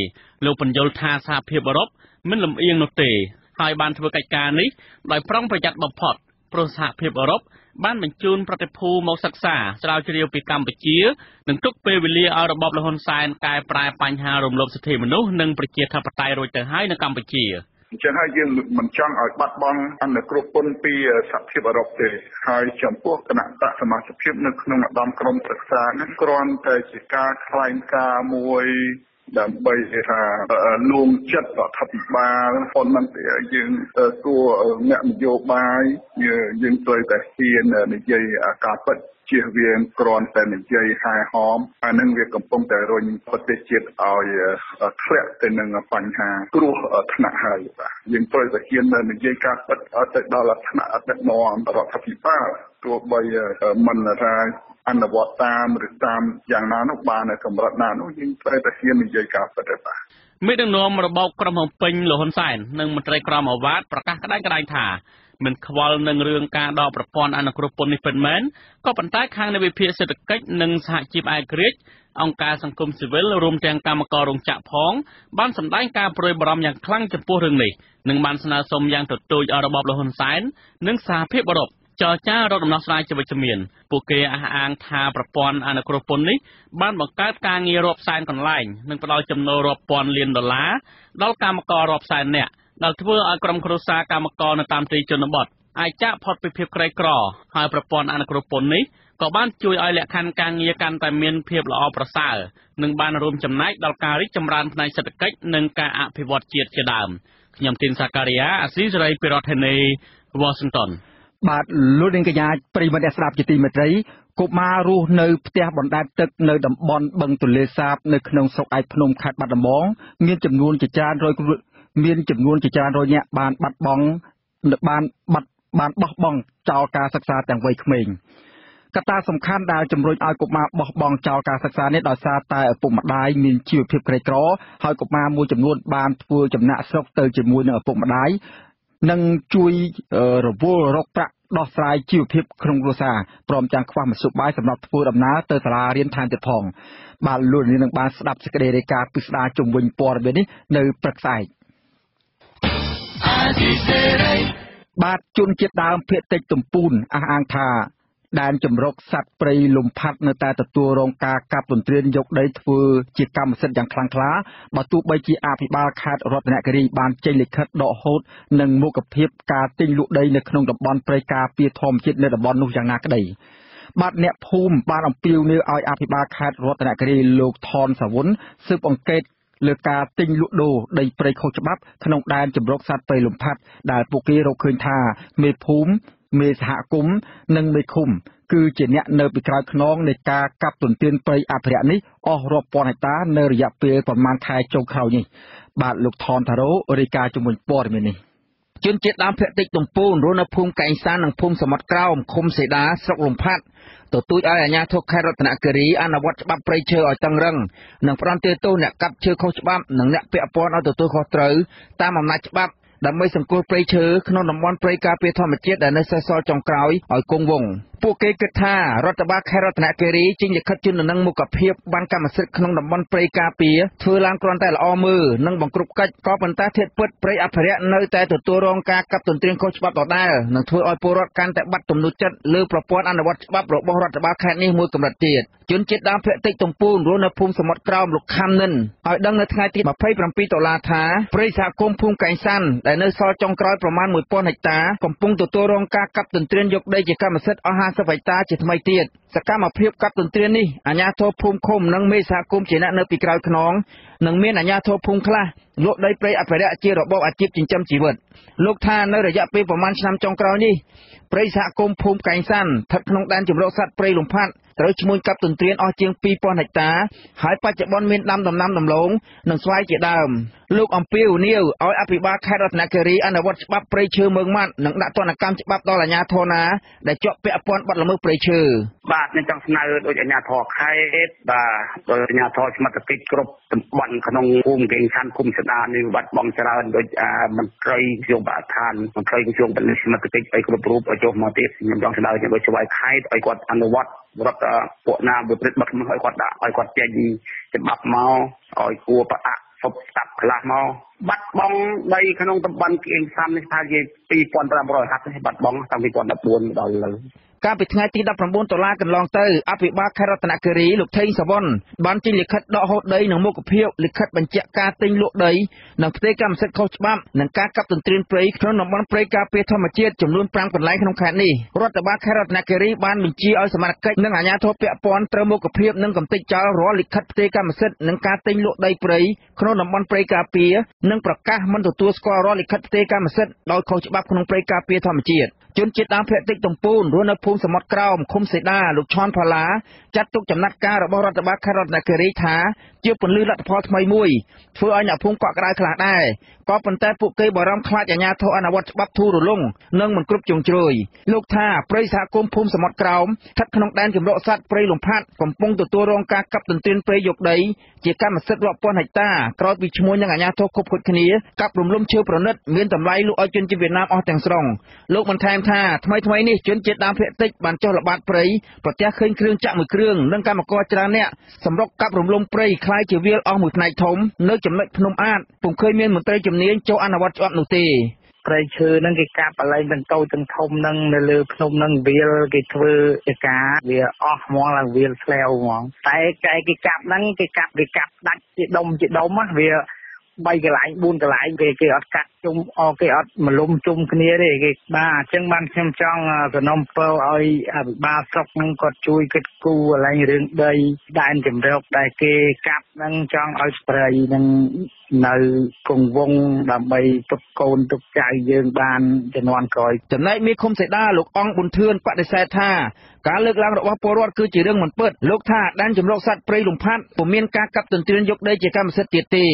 លោកបញ្យល់ថាសហភាពអឺរ៉ុបមិនលំអៀងនោះទេហើយបានធ្វើកិច្ចការនេះដោយប្រុងប្រយ័ត្នបំផុតព្រោះសហភាពអឺរ៉ុបបានបញ្ជូនប្រតិភូមកសិក្សាស្រាវជ្រាវពីកម្ពុជានិងទុកពេលវេលាឲ្យរបបលហ៊ុនសែនកែប្រែបញ្ហារំលោភសិទ្ធិមនុស្សនិងប្រជាធិបតេយ្យរួចទៅហើយនៅកម្ពុជា។ អញ្ចឹងហើយយើងមិនចង់ឲ្យបាត់បង់អនុគ្រោះពន្ធពីសហភាពអឺរ៉ុបទេហើយចំពោះគណៈបកសមាជិកភាពនៅក្នុងឧត្តមក្រុមប្រឹក្សានេះគ្រាន់តែជាការថ្លែងការណ៍មួយដើម្បីថាលួងចិត្តរដ្ឋាភិបាលប៉ុន្តែយើងគួរអ្នកនយោបាយយើងត្រូវតែហ៊ាននិយាយការពិតជៀសវាងគ្រាន់តែនិយាយហែហមអានឹងវាកំពុងតែរុញប្រទេសជាតិឲ្យធ្លាក់ទៅនឹងបញ្ហាគ្រោះថ្នាក់ហើយបាទយើងត្រូវតែហ៊ាននិយាយការពិតទៅដល់ថ្នាក់អតិថិជនរដ្ឋាភិបាលទោះបីមិនថាអនុវត្តតាមឬតាមយ៉ាងណានោះបានកម្រិតណានោះយើងត្រូវតែហ៊ាននិយាយការពិតបាទមេដឹកនាំរបបក្រុងភ្នំពេញលហ៊ុនសែននិងមន្ត្រីក្រមអាវ៉ាតប្រកាសក្តាញ់ក្តាញ់ថា មិនខ្វល់នឹងរឿងការដកប្រព័ន្ធអនុគ្រោះពន្ធនេះពិតមែនក៏ប៉ុន្តែខាងនៃវិភាគសេដ្ឋកិច្ចនិងសហជីពឯករាជ្យអង្គការសង្គមស៊ីវិលរួមទាំងកម្មកររោងចក្រផង បានសម្ដែងការប្រួយបារម្ភយ៉ាងខ្លាំងចំពោះរឿងនេះនិងបានស្នើសុំយ៉ាងទទូចឲ្យរបបលហ៊ុនសែននិងសហភាពអឺរ៉ុបចរចារកដំណោះស្រាយជាវិជ្ជមានពួកគេអះអាងថាប្រព័ន្ធអនុគ្រោះពន្ធនេះបានបង្កើតការងាររាប់សែនកន្លែងនិងផ្ដល់ចំណូលរាប់ពាន់លានដុល្លារដល់កម្មកររាប់សែននាក់ ដែលធ្វើឲ្យក្រុមគ្រួសារកម្មករនៅតាមទីជនបទអាចចាកផុតពីភាពក្រីក្រហើយប្រព័ន្ធអនុគ្រោះពន្ធនេះក៏ក៏បានជួយឲ្យលក្ខខណ្ឌការងារកាន់តែមានភាពល្អប្រសើរនិងបានរួមចំណែកដល់ការរីកចម្រើនផ្នែកសេដ្ឋកិច្ចនិងការអភិវឌ្ឍជាតិជាដើមខ្ញុំទីនសាការីយ៉ាអាស៊ីសេរីពីរដ្ឋធានី Washington បាទលោកនាងកញ្ញាប្រិមត្តអ្នកស្ដាប់ជាទីមេត្រីកុមាររស់នៅផ្ទះបណ្ដែតទឹកនៅតំបន់បឹងទន្លេសាបនៅក្នុងស្រុកឯកភ្នំខេត្តបាត់ដំបងមានចំនួនជាច្រើនរយ មានចំនួនជាច្រើនរយនាក់បានបាត់បង់បានបាត់បានបោះបង់ចោលការសិក្សាទាំងវ័យក្មេងកត្តាសំខាន់ដែលជំរុញឲ្យកុមារបោះបង់ចោលការសិក្សានេះដោយសារតែឪពុកម្ដាយមានជីវភាពក្រីក្រហើយកុមារមួយចំនួនបានធ្វើចំណាក់ស្រុកទៅជាមួយនឹងឪពុកម្ដាយនិងជួយរវល់រកប្រាក់ដោះស្រាយជីវភាពក្នុងគ្រួសារព្រមទាំងខ្វះមធ្យោបាយសម្រាប់ធ្វើដំណើរទៅសាលារៀនថែមទៀតផងបាទលោកនាងនឹងបានស្ដាប់សេចក្តីរាយការណ៍ពិស្ដារជំវិញព័ត៌មាននេះនៅព្រឹកស្អែក បាទជនជាតិដើមភាគតិចទំពូនអះអាងថាដែនជំរកសត្វព្រៃលំផាត់នៅតែទទួលរងការកាប់ទន្ទ្រានយកដីធ្វើជាកម្មសិទ្ធិយ៉ាងខ្លាំងក្លាបើទោះបីជាអភិបាលខេត្តរតនគិរីបានចេញលិខិតដកហូតនិងមុខភាពការទិញលក់ដីនៅក្នុងតំបន់ព្រៃការពារធម្មជាតិនៅតំបន់នោះយ៉ាងណាក្តីបាទអ្នកភូមិបានអំពាវនាវឲ្យអភិបាលខេត្តរតនគិរីលោកថនសាវុនស៊ើបអង្កេត លើការទិញលក់ដូរដីព្រៃខុសច្បាប់ក្នុងដែនជំរកសត្វព្រៃលំផាត់ ដែលពួកគេរកឃើញថាមេភូមិមេសហគមន៍និងមេឃុំ គឺជាអ្នកនៅពីក្រោយខ្នងនៃការកាប់ទន្ទ្រានព្រៃអភិរក្សនេះអស់រាប់ពាន់ហិកតានៅរយៈពេលប្រមាណខែចុងក្រោយនេះ បាទលោកថនថារ៉ូរាយការណ៍ជំនួយព័ត៌មាននេះ ជនជាតិដើមភាគតិចទំពូនរស់នៅភូមិកែងសាននិងភូមិសមុទ្រក្រោមឃុំសេដាស្រុកលំផាត់ទទូចឲ្យអាជ្ញាធរខេត្តរតនគិរីអនុវត្តច្បាប់ព្រៃឈើឲ្យតឹងរឹងនិងផ្ដន្ទាទោសអ្នកកាប់ឈើខុសច្បាប់និងអ្នកពាក់ព័ន្ធឲ្យទទួលខុសត្រូវតាមអំណាចច្បាប់ដើម្បីសង្គ្រោះព្រៃឈើក្នុងតំបន់ព្រៃការពារធម្មជាតិដែលនៅសេសសល់ចុងក្រោយឲ្យគង់វង្ស ពួកគេគិតថារដ្ឋបាលខេត្តរតនគិរីចេញលិខិតជូនដំណឹងមុខភាពបានកម្មសិទ្ធិក្នុងតំបន់ព្រៃការពារធ្វើឡើងគ្រាន់តែល្អមើលនិងបង្ក្រប់កិច្ចក៏ប៉ុន្តែធៀបពិតព្រៃអភិរក្សនៅតែទទួលរងការកាប់ទន្ទ្រានខុសច្បាប់ដដែលនិងធ្វើឲ្យពលរដ្ឋកាន់តែបាត់ទំនុកចិត្តលើប្រព័ន្ធអនុវត្តច្បាប់របស់រដ្ឋបាលខេត្តនេះមួយកម្រិតទៀតជនជាតិដើមភាគតិចទំពូនរស់នៅភូមិសមុទ្រក្រោមលោកខំនិនឲ្យដឹងនៅថ្ងៃទី27ដុល្លារថាព្រៃសហគមន៍ភូមិកែងសាន់ដែលនៅសល់ចុងក្រោយប្រមាណ1000ហិកតាកំពុងទទួលរងការកាប់ទន្ទ្រានយកដីជាកម្មសិទ្ធិអស់50ហិកតាជាថ្មីទៀត សកម្មភាពកាប់ទន្ទ្រាននេះអាជ្ញាធរភូមិឃុំ និងមេសហគមន៍ជាអ្នកនៅពីក្រោយខ្នង និងមានអាជ្ញាធរភូមិខ្លះលក់ដីព្រៃអភិរក្សជារបបអាជីពចិញ្ចឹមជីវិតលោកថានៅរយៈពេលប្រមាណឆ្នាំចុងក្រោយនេះព្រៃសហគមន៍ភូមិកែងសាន់ស្ថិតក្នុងដែនជម្រកសត្វព្រៃលំផាត់ត្រូវឈ្មួញកាប់ទន្ទ្រានអស់ជាង2000ហិកតាហើយបច្ចុប្បន្នមានដាំដំណាំដំឡូងនិងស្វាយជាដើមលោកអំពីវនីវឲ្យអភិបាលខេត្តរតនគិរីអនុវត្តច្បាប់ព្រៃឈើមើងម៉ាត់និងដាក់ទណ្ឌកម្មច្បាប់ដល់អាជ្ញាធរណាដែលជាប់ពាក់ព័ន្ធបទល្មើសព្រៃឈើបាទខ្ញុំចង់ស្នើដោយអាជ្ញាធរខេត្តបាទដោយអាជ្ញាធរសមត្ថកិច្ចគ្រប់តំបន់ក្នុងភូមិកេងឆាន់គុំសដានេះបាត់បង់ច្រើនដោយមន្ត្រីក្រសួងបរិស្ថានមន្ត្រីក្រសួងបរិស្ថានសមត្ថកិច្ចឲ្យគ្រប់រូបឲ្យចុះមកទៀតខ្ញុំចង់ស្នើទៅស្វ័យខេត្តឲ្យគាត់អនុវត្តរដ្ឋពួកណាវិព្រឹត្តបាត់មកឲ្យគាត់ដាក់ឲ្យគាត់ចេញច្បាប់មកឲ្យគួរប្រអាក់សុបស្ដាប់ខ្លះមកបាត់បង់ដីក្នុងតំបន់គៀងសាំនេះថាជា2500ហាត់នេះបាត់បង់តាំងពី2014ដល់ឥឡូវ កាលពីថ្ងៃទី19តុលាកន្លងទៅអភិបាលខេត្តរតនគិរីលោកថេងសវុនបានចេញលិខិតដកហូតដីនិងមុខភាពលិខិតបញ្ជាក់ការទិញលក់ដីនិងផ្ទេរកម្មសិទ្ធិខុសច្បាប់និងការកាប់ទន្ទ្រានព្រៃក្នុងតំបន់ព្រៃការពារធម្មជាតិចំនួន5កន្លែងក្នុងខេត្តនេះរដ្ឋបាលខេត្តរតនគិរីបានបញ្ជាឲ្យសមាជិកនិងអាជ្ញាធរពាក់ព័ន្ធត្រូវមុខភាពនិងកំទេចចោលរាល់លិខិតផ្ទេរកម្មសិទ្ធិនិងការទិញលក់ដីព្រៃក្នុងតំបន់ព្រៃការពារនិងប្រកាសមិនទទួលស្គាល់រាល់លិខិតផ្ទេរកម្មសិទ្ធិដោយខុសច្បាប់ក្នុងព្រៃការពារធម្មជាតិ ជនជាតិដើមភាគតិចទំពូនរស់នៅភូមិសមុទ្រក្រោមឃុំសេដាលោកឈុនផាឡាចាត់ទុកចំណាត់ការរបស់រដ្ឋបាលខេត្តរតនគិរីថាជាពន្លឺលទ្ធផលថ្មីមួយធ្វើឲ្យអ្នកភូមិកក់ក្ដៅខ្លះដែរក៏ប៉ុន្តែពួកគេបារម្ភខ្លាចអាជ្ញាធរអនុវត្តច្បាប់ធូររលុងនិងមិនគ្រប់ជ្រុងជ្រោយលោកថាព្រៃសហគមន៍ភូមិសមុទ្រក្រោមស្ថិតក្នុងដែនជម្រកសត្វព្រៃលំផាត់កំពុងទទួលរងការកាប់ទន្ទ្រានព្រៃយកដីជាកម្មសិទ្ធិរាប់ពាន់ហិកតាក្រោយពីឈ្មោះនឹងអាជ្ញាធរគប់ខុចគ្នាកាប់រំលំឈើប្រណិតមានតម្លៃលក់ឲ្យជនជាតិវៀតណាមអស់ទាំងស្រុងលោកបន្ថែមថាថ្មីថ្មីនេះជនជាតិដើមភាគតិចបានចុះល្បាតព្រៃប្រទះឃើញគ្រឿងចាក់មួយគ្រឿងនិងកម្មករច្រើនអ្នកសម្រុកកាប់រំលំព្រៃคล้ายជាវាលអស់មួយផ្នែកធំនៅចំណុចភ្នំអាតពុំឃើញមានមន្ត្រីជំនាញចូលអនុវត្តច្បាប់នោះទេព្រៃឈើហ្នឹងគេកាប់បលែងទាំងតូចទាំងធំហ្នឹងនៅលើភ្នំហ្នឹងវាលគេធ្វើជាការវាអស់ហ្មងឡើងវាលស្លែវហ្មងតែគេគេកាប់ហ្នឹងគេកាប់គេកាប់ដាច់ជាដុំជាដុំវា 3កន្លែង4កន្លែងគេគេអត់កាត់ជុំអគេអត់មលុំជុំគ្នាទេគេបាទអញ្ចឹងបានខ្ញុំចង់សំណុំពរឲ្យអភិបាលស្រុកនឹងគាត់ជួយគិតគូរកន្លែងរឿងដីដែនជំរកដែលគេកាប់នឹងចង់ឲ្យស្ព្រៃនឹងនៅគង់វង្សដើម្បីទុកកូនទុកចៅយើងបានជំនាន់ក្រោយចំណែកមេឃុំសេដាលោកអង្គប៊ុនធឿនបដិសេធថាការលើកឡើងរបស់ពលរដ្ឋគឺជារឿងមិនពិតលោកថាដែនជំរកសត្វព្រៃលំផាត់ពុំមានការកាប់ទន្ទ្រានយកដីជាកម្មសិទ្ធិទៀតទេ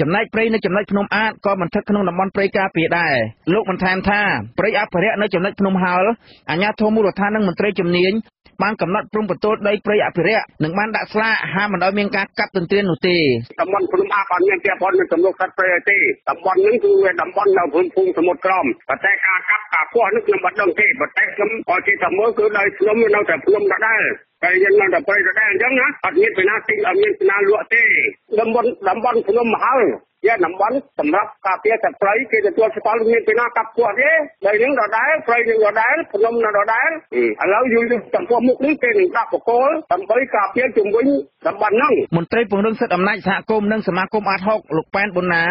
ចំណែកព្រៃនៅចំណុចភ្នំអាតក៏មិនស្ថិតក្នុងតំបន់ព្រៃការពារដែរលោកបន្ថែមថាព្រៃអភិរក្សនៅចំណុចភ្នំហើលអាជ្ញាធរមូលដ្ឋាននិងមន្ត្រីជំនាញបានកំណត់ព្រំប្រទល់ដីព្រៃអភិរក្សនិងបានដាក់ស្លាកហាមមិនឲ្យមានការកាប់ទន្ទ្រាននោះទេតំបន់ភ្នំអាបអត់មានពាក់ព័ន្ធនឹងចំនួនសត្វព្រៃទេតំបន់នេះគឺវាតំបន់នៅភូមិភូមិសមុទ្រក្រមប៉ុន្តែការកាប់ការគោះនេះខ្ញុំមិនដឹងទេប៉ុន្តែខ្ញុំក៏ជាតែមើលគឺដោយខ្ញុំនៅតែភ្នំដដែលតែយើងនៅតែព្រៃដដែលអញ្ចឹងណាអត់មានពីណាទិញអត់មានពីណាលក់ទេតំបន់តំបន់ភ្នំហើយ ជាតំបន់សម្រាប់ការពារសត្វព្រៃគេទទួលស្គាល់មានពីណាកាប់គោះទេដីនឹងដដែលព្រៃនឹងដដែលភ្នំនៅដដែលឥឡូវយូរចំពោះមុខនេះគេនឹងដាក់បកគោលដើម្បីការពារជំវិញតំបន់ហ្នឹងមន្ត្រីពង្រឹងសិទ្ធិអំណាចសហគមន៍និងសមាគមអាត6លោកប៉ែនប៊ុនណា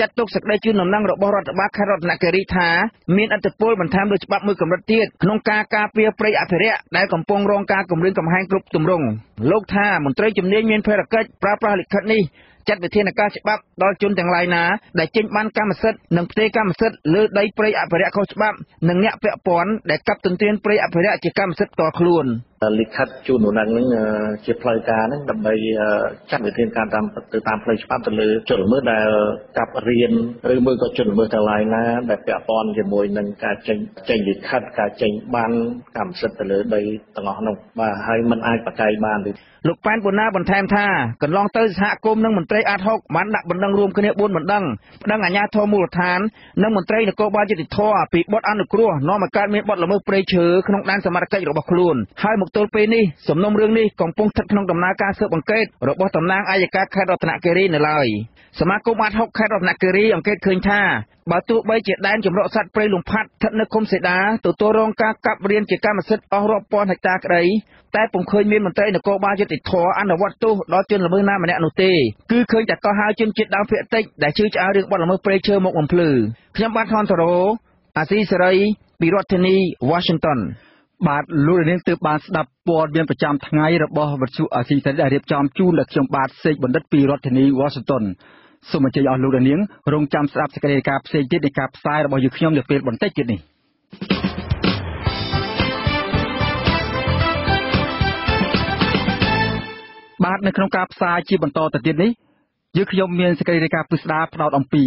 ចាត់ទុកសេចក្តីជូនដំណឹងរបស់រដ្ឋបាលខេត្តរតនគិរីថាមានអត្តពលបន្ថែមលើច្បាប់មួយកម្រិតទៀតក្នុងការការពារព្រៃអភិរក្សដែលកំពុងរងការគំរាមកំហែងគ្រប់ទម្រង់លោកថាមន្ត្រីជំនាញមានភារកិច្ចប្រើប្រាស់លិខិតនេះ ចាត់វិធានការច្បាប់ដល់ជនទាំងឡាយណាដែលចេញបានកម្មសិទ្ធិនិងផ្ទេរកម្មសិទ្ធិលើដីព្រៃអភិរក្សខុសច្បាប់ និងអ្នកពាក់ព័ន្ធដែលកាប់ទន្ទ្រានព្រៃអភិរក្សជាកម្មសិទ្ធិផ្ទាល់ខ្លួន លិខិតជូនដំណឹងហ្នឹងជាផ្លូវការហ្នឹងដើម្បីចាត់វិធានការតាមទៅតាមផ្លូវច្បាប់ទៅលើជនល្មើសដែលកាប់រៀនឬមួយក៏ជនល្មើសទាំងឡាយណាដែលពាក់ព័ន្ធជាមួយនឹងការចេញចេញលិខិតការចេញបានកម្មសិទ្ធិទៅលើដីទាំងអស់នោះបាទហើយมันអាចបកកាយបានទេលោកប៉ែនបូណាបន្ថែមថាកន្លងទៅសហគមន៍និងមន្ត្រីអាត6បានដាក់បណ្ដឹងរួមគ្នា4បណ្ដឹងប្តឹងអាជ្ញាធរមូលដ្ឋាននិងមន្ត្រីនគរបាលយុតិធធពីបទអនុគ្រោះនាំឲ្យកើតមានបទល្មើសព្រៃឈើក្នុងដែនសមត្ថកិច្ចរបស់ខ្លួនហើយមកទល់ពេលនេះសំណុំរឿងនេះកំពុងស្ថិតក្នុងដំណើរការស៊ើបអង្កេតរបស់តំណាងអัยការខេត្តរតនគិរីនៅឡើយសមាគមអាត6ខេត្តរតនគិរីអង្កេតឃើញថាបើទោះបីជាដែនចម្រុកសត្វព្រៃលំផាត់ស្ថិតនៅឃុំសេដាទទួលរងការកាប់រៀនជាកម្មសិទ្ធិអស់រាប់ពាន់ហិកតាក្តីតែពុំឃើញមានមន្ត្រីនគរបាលយុតិធធអនុវត្តទោសដល់ជនល្មើសណាម្នាក់នោះទេគឺឃើញតែកោះហៅជនជាតិដើមភាគតិចដែលជឿឆ្អើរឿងបទល្មើសព្រៃឈើមកបំភ្លឺខ្ញុំបាទហនតរោអាស៊ីសេរីពីរដ្ឋធានី Washington បាទលោកនាងទើបបានស្ដាប់ព័ត៌មានប្រចាំថ្ងៃរបស់វិទ្យុអាស៊ីសេរីដែលរៀបចំជូនដល់ខ្ញុំបាទសេកបណ្ឌិតពីរដ្ឋធានី Washington សូមអញ្ជើញអស់លោកនាងរងចាំស្ដាប់សេចក្តីរាយការណ៍ផ្សេងទៀតនៃការផ្សាយរបស់យើងខ្ញុំនាពេលបន្តិចទៀតនេះបាទនៅក្នុងការផ្សាយជាបន្តទៅទៀតនេះយើងខ្ញុំមានសេចក្តីរាយការណ៍ពិស្ដារផ្ដោតអំពី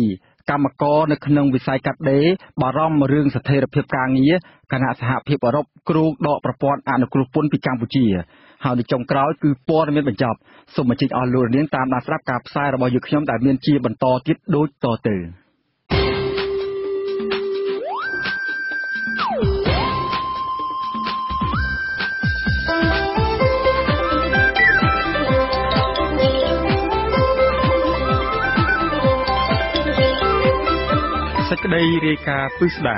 កម្មករនៅក្នុងវិស័យកាត់ដេរបារម្ភរឿងស្ថិរភាពការងារគណៈសហភាពអឺរ៉ុបគ្រោងដកប្រព័ន្ធអនុគ្រោះពន្ធពីកម្ពុជាហើយនៅចុងក្រោយគឺព័ត៌មានបញ្ចប់សូមអញ្ជើញអស់លោកនាងតាមដានស្ដាប់ការផ្សាយរបស់យើងខ្ញុំដែលមានជាបន្តទៀតដូចតទៅ ក្តីរាយការណ៍ពិស្ដា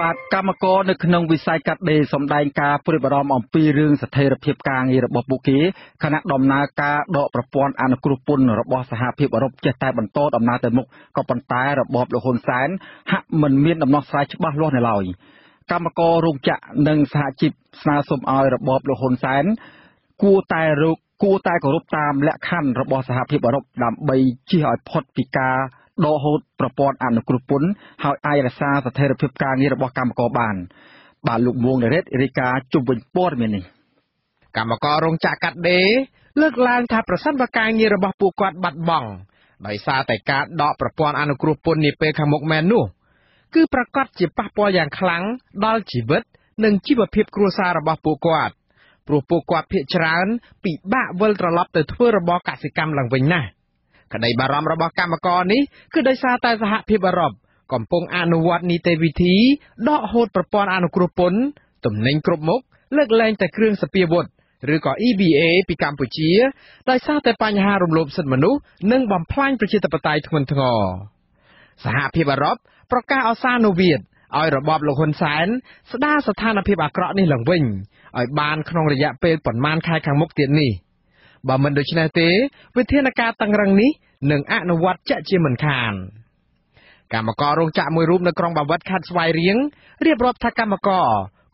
បាទកម្មករនៅក្នុងវិស័យកាត់ដេរសម្ដែងការព្រួយបារម្ភអំពីរឿងស្ថិរភាពការងាររបស់ពួកគេខណៈដំណើរការដកប្រព័ន្ធអនុគ្រោះពន្ធរបស់សហភាពអឺរ៉ុបចេះតែបន្តដំណើរទៅមុខក៏ប៉ុន្តែរបបលោកហ៊ុនសែនហាក់មិនមានដំណោះស្រាយច្បាស់លាស់នៅឡើយកម្មកររោងចក្រនិងសហជីពស្នើសុំឲ្យរបបលោកហ៊ុនសែនគួរតែរក គួរតែគោរពតាមលក្ខខណ្ឌរបស់សហភាពអឺរ៉ុបដើម្បីជៀសឲ្យផុតពីការដកហូតប្រព័ន្ធអនុគ្រោះពន្ធហើយអាចរក្សាស្ថិរភាពការងាររបស់កម្មករបាន បាទលោកមួងរ៉េតរាយការណ៍ជុំវិញព័ត៌មាននេះកម្មកររោងចក្រកាត់ដេរលើកឡើងថាប្រសិនបើការងាររបស់ពួកគាត់បាត់បង់ដោយសារតែការដកប្រព័ន្ធអនុគ្រោះពន្ធនាពេលខាងមុខមែននោះគឺប្រកាសជាប៉ះពាល់យ៉ាងខ្លាំងដល់ជីវិត និងជីវភាពគ្រួសាររបស់ពួកគាត់ ព្រោះពួកគាត់ភ័យច្រើនពិបាកវិលត្រឡប់ទៅធ្វើរបរកសិកម្មឡើងវិញណាស់ក្តីបារម្ភរបស់កម្មករនេះគឺដោយសារតែសហភាពអឺរ៉ុបកំពុងអនុវត្តនីតិវិធីដកហូតប្រព័ន្ធអនុគ្រោះពន្ធទំនិញគ្រប់មុខលើកលែងតែគ្រឿងសព្វាវុធឬក៏ EBA ពីកម្ពុជាដោយសារតែបញ្ហារំលោភសិទ្ធិមនុស្សនិងបំផ្លាញប្រជាធិបតេយ្យធ្ងន់ធ្ងរសហភាពអឺរ៉ុបប្រកាសអសានុវាទឲ្យរបបលោកហ៊ុនសែនស្ដារស្ថានភាពអាក្រក់នេះឡើងវិញឲ្យបានក្នុងរយៈពេលប៉ុន្មានខែខាងមុខទៀតនេះបើមិនដូច្នេះទេ វិធានការតឹងរឹងនេះនឹងអនុវត្តជាក់ជាមិនខានកម្មកររោងចក្រមួយរូបនៅក្រុងបាវិតខេត្តស្វាយរៀងរៀបរាប់ថាកម្មករ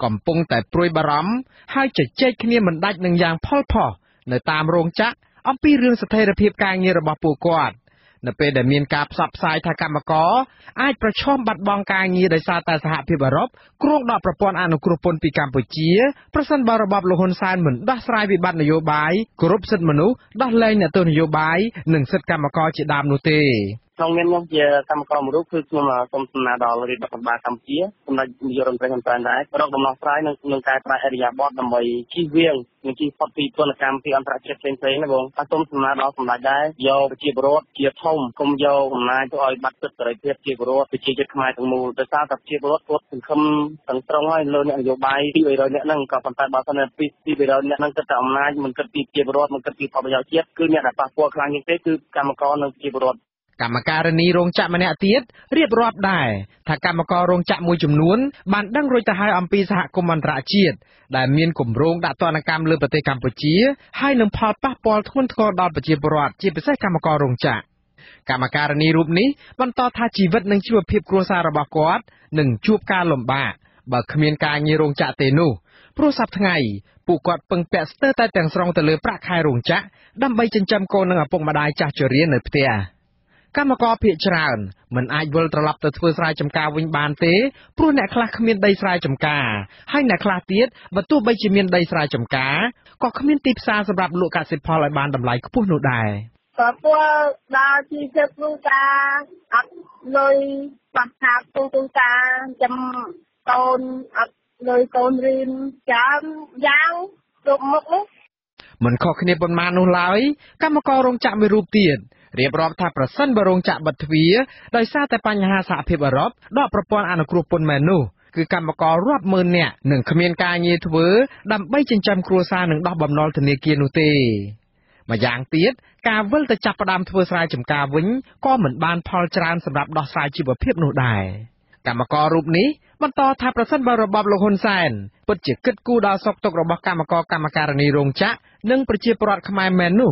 កំពុងតែព្រួយបារម្ភហើយជជែកគ្នាមិនដាច់នឹងយ៉ាងផុលផុសនៅតាមរោងចក្រអំពីរឿងស្ថិរភាពការងាររបស់ពួកគាត់ នៅពេលដែលមានការផ្សព្វផ្សាយថាកម្មករអាចប្រឈមបាត់បង់ការងារដោយសារតែសហភាពអឺរ៉ុបគ្រោងដកប្រព័ន្ធអនុគ្រោះពន្ធពីកម្ពុជាប្រសិនបើរបបលោកហ៊ុនសែនមិនដោះស្រាយវិបត្តិនយោបាយគោរពសិទ្ធិមនុស្សដោះលែងអ្នកទោសនយោបាយនិងសិទ្ធិកម្មករជាដើមនោះទេ ក្នុងនាមខ្ញុំជាកម្មករមួយរូបគឺខ្ញុំសូមសំណើដល់រាជរដ្ឋាភិបាលកម្ពុជាសម្ដេចនាយករដ្ឋមន្ត្រីហ៊ុនសែនដែររកដំណោះស្រាយនិងនឹងកែប្រែអរិយាប័ត្រដើម្បីជៀសវាងនិងជៀសផុតពីទណ្ឌកម្មពីអន្តរជាតិផ្សេងៗណាបងហើយសូមសំណើដល់សម្ដេចដែរយកប្រជាពលរដ្ឋជាធំគុំយកអំណាចទៅឲ្យបាត់សិទ្ធិសេរីភាពជាពលរដ្ឋប្រជាជាតិខ្មែរទាំងមូលដោយសារតែប្រជាពលរដ្ឋគាត់សង្ឃឹមទាំងស្រុងហើយលើអ្នកនយោបាយពី300នាក់ហ្នឹងក៏ប៉ុន្តែបើសិនជាពីពី300នាក់ហ្នឹងគិតតែអំណាចមិនគិតពីប្រជាពលរដ្ឋមិនគិតពីផលប្រយោជន៍ជាតិគឺអ្នកដែលប៉ះពាល់ខ្លាំងជាងទេគឺកម្មករនិងប្រជាពលរដ្ឋ កម្មការនីរោងចក្រម្នាក់ទៀតរៀបរាប់ដែរថាកម្មកររោងចក្រមួយចំនួនបានដឹងរួចទៅហើយអំពីសហគមន៍អន្តរជាតិដែលមានគម្រោងដាក់ទណ្ឌកម្មលើប្រទេសកម្ពុជាហើយនឹងផលប៉ះពាល់ធ្ងន់ធ្ងរដល់ប្រជាពលរដ្ឋជាពិសេសកម្មកររោងចក្រកម្មការនីរូបនេះបន្តថាជីវិតនិងជីវភាពគ្រួសាររបស់គាត់នឹងជួបការលំបាកបើគ្មានការងាររោងចក្រទេនោះព្រោះសប្តាហ៍ថ្ងៃពួកគាត់ពឹងពាក់ស្ទើរតែទាំងស្រុងទៅលើប្រាក់ខែរោងចក្រដើម្បីចិញ្ចឹមកូននិងឪពុកម្ដាយចាស់ជរានៅផ្ទះ។ កម្មករភៀកច្រើនមិនអាចវិលត្រឡប់ទៅធ្វើស្រែចម្ការវិញបានទេព្រោះអ្នកខ្លះគ្មានដីស្រែចម្ការហើយអ្នកខ្លះទៀតបើទោះបីជាមានដីស្រែចម្ការក៏គ្មានទីផ្សារសម្រាប់លក់កសិផលឲ្យបានតម្លៃខ្ពស់នោះដែរក៏ពួកដល់ជីវិតគ្រូតាអត់លុយបាត់ខាតគ្រូតាចាំកូនអត់លុយកូនរៀនចាំយ៉ាងគ្រប់មុខនោះមិនខុសគ្នាប៉ុន្មាននោះឡើយកម្មកររោងចក្រមួយរូបទៀត រៀបរាប់ថាប្រសិនបើរោងចក្របិទទ្វារដោយសារតែបញ្ហាសហភាពអឺរ៉ុបដកប្រព័ន្ធអនុគ្រោះពន្ធមែននោះគឺកម្មកររាប់ម៉ឺននាក់នឹងគ្មានការងារធ្វើដើម្បីចិញ្ចឹមគ្រួសារនិងដោះបំណុលធនាគារនោះទេម្យ៉ាងទៀតការវិលទៅចាប់ផ្ដើមធ្វើស្រែចម្ការវិញក៏មិនបានផលច្រើនសម្រាប់ដោះស្រាយជីវភាពនោះដែរកម្មកររូបនេះបន្តថាប្រសិនបើរបបលោកហ៊ុនសែនពិតជាគិតគូរដល់សុខទុក្ខរបស់កម្មករកម្មការិនីរោងចក្រនិងប្រជាពលរដ្ឋខ្មែរមែននោះ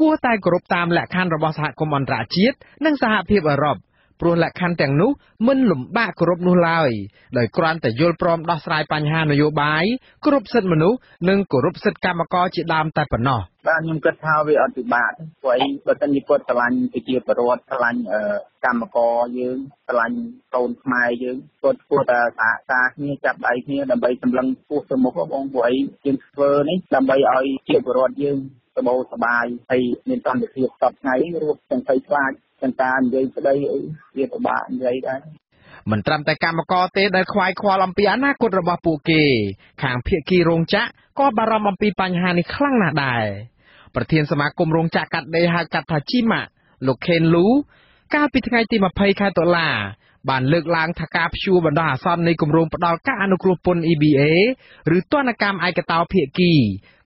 គួរតែគោរពតាមលក្ខខណ្ឌរបស់សហគមន៍អន្តរជាតិនិងសហភាពអឺរ៉ុបព្រោះលក្ខខណ្ឌទាំងនោះមិនលំបាកគោរពនោះឡើយដោយគ្រាន់តែយល់ព្រមដោះស្រាយបញ្ហានយោបាយគោរពសិទ្ធិមនុស្សនិងគោរពសិទ្ធិកម្មករជាដើមតែប៉ុណ្ណោះបាទខ្ញុំគិតថាវាអត់ពិបាកព្រោះអីបើសិនជាគាត់ឆ្លាញ់ប្រជាពលរដ្ឋឆ្លាញ់កម្មករយើងឆ្លាញ់កូនខ្មែរយើងគាត់គួរតែសហការគ្នាចាប់ដៃគ្នាដើម្បីសម្លឹងពោះទៅមុខបងព្រោះអីយើងធ្វើនេះដើម្បីឲ្យជាពលរដ្ឋយើង សបោសបាយហើយមានសន្តិភាពសពថ្ងៃរស់ទាំងភ័យខ្លាចទាំងការនិយាយស្ដីអីវាពិបាកនិយាយដែរមិនត្រឹមតែកម្មករទេដែលខ្វាយខ្វល់អំពីអនាគតរបស់ពួកគេ ខាងភៀកគីរោងចក្រក៏បារម្ភអំពីបញ្ហានេះខ្លាំងណាស់ដែរប្រធានសមាគមរោងចក្រកាត់ដេរហៅកាត់ថាជីម៉ាលោកខេនលូកាលពីថ្ងៃទី20ខែតុលា បានលើកឡើងថាការព្យួរបណ្ដោះអាសន្ននៃគម្រោងផ្ដាល់ការអនុគ្រោះពន្ធ EBA ឬទណ្ឌកម្មឯកតោភាគី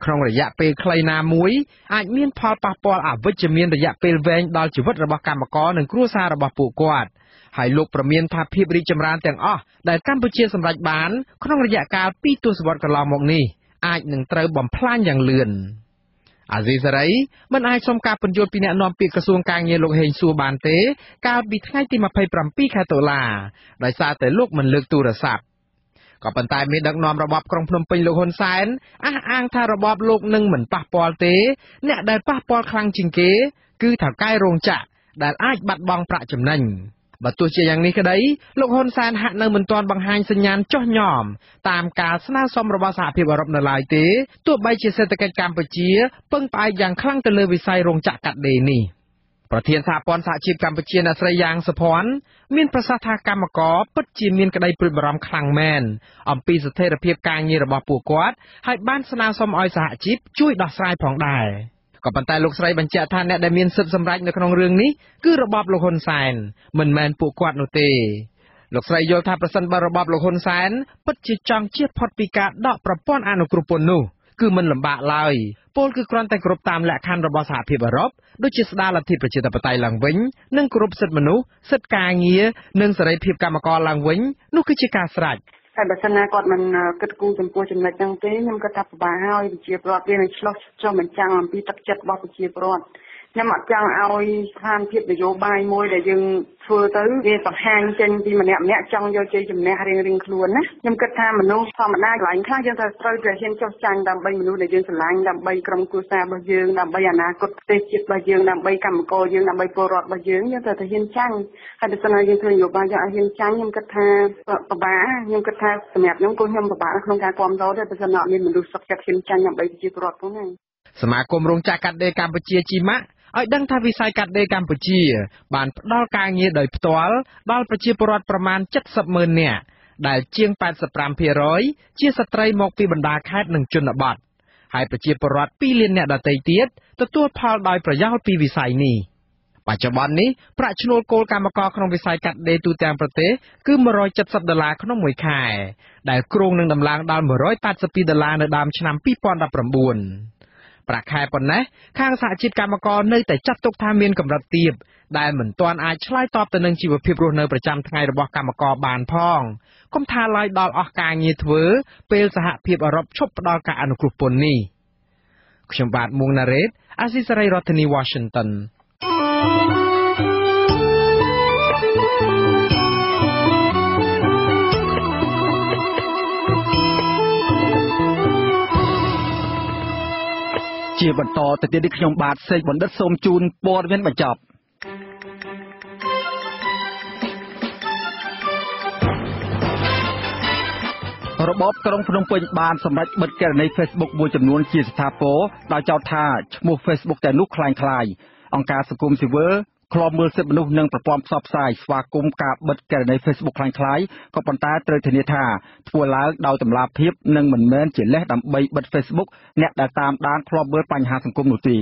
ក្នុងរយៈពេលខ្លីណាមួយអាចមានផលប៉ះពាល់អវិជ្ជមានរយៈពេលវែងដល់ជីវិតរបស់កម្មករនិងគ្រួសាររបស់ពួកគាត់ហើយលោកប្រមានថាភាពរីកចម្រើនទាំងអស់ដែលកម្ពុជាសម្រេចបាន ក្នុងរយៈកាល2ទសវត្សរ៍កន្លងមកនេះអាចនឹងត្រូវបំផ្លាញយ៉ាងលឿន។ អាស៊ីសេរីមិនអាចសុំការពន្យល់ពីអ្នកនាំពាក្យក្រសួងការងារលោកហេងសួរបានទេ កាលពីថ្ងៃទី27ខែតុលាដោយសារតែលោកមិនលើកទូរស័ព្ទក៏ប៉ុន្តែមានដឹកនាំរបបក្រុងភ្នំពេញលោកហ៊ុនសែនអះអាងថារបបលោកនឹងមិនប៉ះពាល់ទេ អ្នកដែលប៉ះពាល់ខ្លាំងជាងគេ គឺថៅកែរោងចក្រដែលអាចបាត់បង់ប្រាក់ចំណេញ បើទោះជាយ៉ាងនេះក្តីលោកហ៊ុនសែនហាក់នៅមិនទាន់បង្ហាញសញ្ញាណចុះញ៉មតាមការស្នើសុំរបស់សហភាពអឺរ៉ុបនៅឡើយទេទោះបីជាសេដ្ឋកិច្ចកម្ពុជាពឹងផ្អែកយ៉ាងខ្លាំងទៅលើវិស័យរោងចក្រកាត់ដេរនេះប្រធានសហព័ន្ធសហជីពកម្ពុជាអ្នកស្រីយ៉ាងសុភ័ណ្ឌមានប្រសាសន៍ថាកម្មករពិតជាមានក្តីព្រួយបារម្ភខ្លាំងមែនអំពីស្ថិរភាពការងាររបស់ពួកគាត់ហើយបានស្នើសុំឲ្យសហជីពជួយដោះស្រាយផងដែរ។ ក៏ប៉ុន្តែលោកស្រីបញ្ជាក់ថាអ្នកដែលមានសិទ្ធិសម្រេចនៅក្នុងរឿងនេះគឺរបបលោកហ៊ុនសែនមិនមែនពួកគាត់នោះទេលោកស្រីយល់ថាប្រសិនបើរបបលោកហ៊ុនសែនពិតជាចង់ជៀសផុតពីការដកប្រព័ន្ធអនុគ្រោះពន្ធនោះគឺមិនលំបាកឡើយពលគឺគ្រាន់តែគ្រប់តាមលក្ខខណ្ឌរបស់សហភាពអឺរ៉ុបដូចជាស្ដារលទ្ធិប្រជាធិបតេយ្យឡើងវិញនិងគ្រប់សិទ្ធិមនុស្សសិទ្ធិការងារនិងសេរីភាពកម្មករឡើងវិញនោះគឺជាការស្រេច ហើយបើសិនណាគាត់មិនគិតគូរចំពោះចំណុចហ្នឹងទេខ្ញុំគិតថាពិបាកហើយប្រជាពលរដ្ឋវានឹងឆ្លោះឆ្លោះបញ្ចាំងអំពីទឹកចិត្តរបស់ប្រជាពលរដ្ឋ ខ្ញុំអត់ចង់ឲ្យស្ថានភាពនយោបាយមួយដែលយើងធ្វើទៅវាបង្ហាញចេញពីម្នាក់ម្នាក់ចង់យកជ័យជំនះរៀងរៀងខ្លួនណាខ្ញុំគិតថាមនុស្សធម្មតាកន្លែងខ្លះយើងត្រូវត្រូវតែហ៊ានចុះចាញ់ដើម្បីមនុស្សដែលយើងស្រឡាញ់ដើម្បីក្រុមគ្រួសាររបស់យើងដើម្បីអនាគតប្រទេសជាតិរបស់យើងដើម្បីកម្មករយើងដើម្បីពលរដ្ឋរបស់យើងយើងត្រូវតែហ៊ានចាញ់ហើយបើសិនណាយើងធ្វើនយោបាយយើងឲ្យហ៊ានចាញ់ខ្ញុំគិតថាពិបាកខ្ញុំគិតថាសម្រាប់ខ្ញុំគូខ្ញុំពិបាកក្នុងការគ្រប់គ្រងទេបើសិនណាអត់មានមនុស្សសុខចិត្តហ៊ានចាញ់ដើម្បីប្រជាពលរដ្ឋផងហ្នឹងសមាគមរោងចក្រកាត់ដេរកម្ពុជាជីម៉ាក់ ឲ្យដឹងថាវិស័យកាត់ដេរកម្ពុជា បានផ្ដល់ការងារដោយផ្ទាល់ដល់ប្រជាពលរដ្ឋប្រមាណ70ម៉ឺននាក់ដែលជាង85%ជាស្ត្រីមកពីបណ្ដាខេត្តនិងជនបទហើយប្រជាពលរដ្ឋ2លាននាក់ដទៃទៀតទទួលផលដោយប្រយោលពីវិស័យនេះបច្ចុប្បន្ននេះប្រាក់ឈ្នួលគោលកម្មករក្នុងវិស័យកាត់ដេរទូទាំងប្រទេសគឺ170ដុល្លារក្នុងមួយខែ ដែលគ្រោងនឹងដំឡើងដល់182ដុល្លារនៅដើមឆ្នាំ2019 ប្រាក់ខែប៉ុណ្ណេះខាងសហជីពកម្មករនៅតែចាត់ទុកថាមានកម្រិតទាបដែលមិនទាន់អាចឆ្លើយតបទៅនឹងជីវភាពរស់នៅប្រចាំថ្ងៃរបស់កម្មករបានផងគុំថាឡើយដល់អស់ការងារធ្វើពេលសហភាពអឺរ៉ុបឈប់ផ្ដល់ការអនុគ្រោះពន្ធនេះខ្ញុំបាទមួងណារ៉េតអាស៊ីសេរីរដ្ឋធានី Washington thank you ជាបន្តទៅទៀតនេះខ្ញុំបាទសេកបណ្ឌិតសូមជូនព័ត៌មានបញ្ចប់របបក្រុងភ្នំពេញបានសម្រេចបិទករណី Facebook មួយចំនួនជាស្ថាពរដោយចោទថាឈ្មោះ Facebook តែនោះคล้ายៗអង្គការសង្គមស៊ីវិល ឃ្លាំមើលសិទ្ធិមនុស្សនិងប្រព័ន្ធផ្សព្វផ្សាយស្វាគមន៍ការបិទគណនី Facebook ខ្លាំងៗក៏ប៉ុន្តែត្រូវធានាថាធ្វើឡើងដោយតម្លាភាពនិងមិនមែនជាលេសដើម្បីបិទ Facebook អ្នកដែលតាមដានឃ្លាំមើលបញ្ហាសង្គមនោះទេ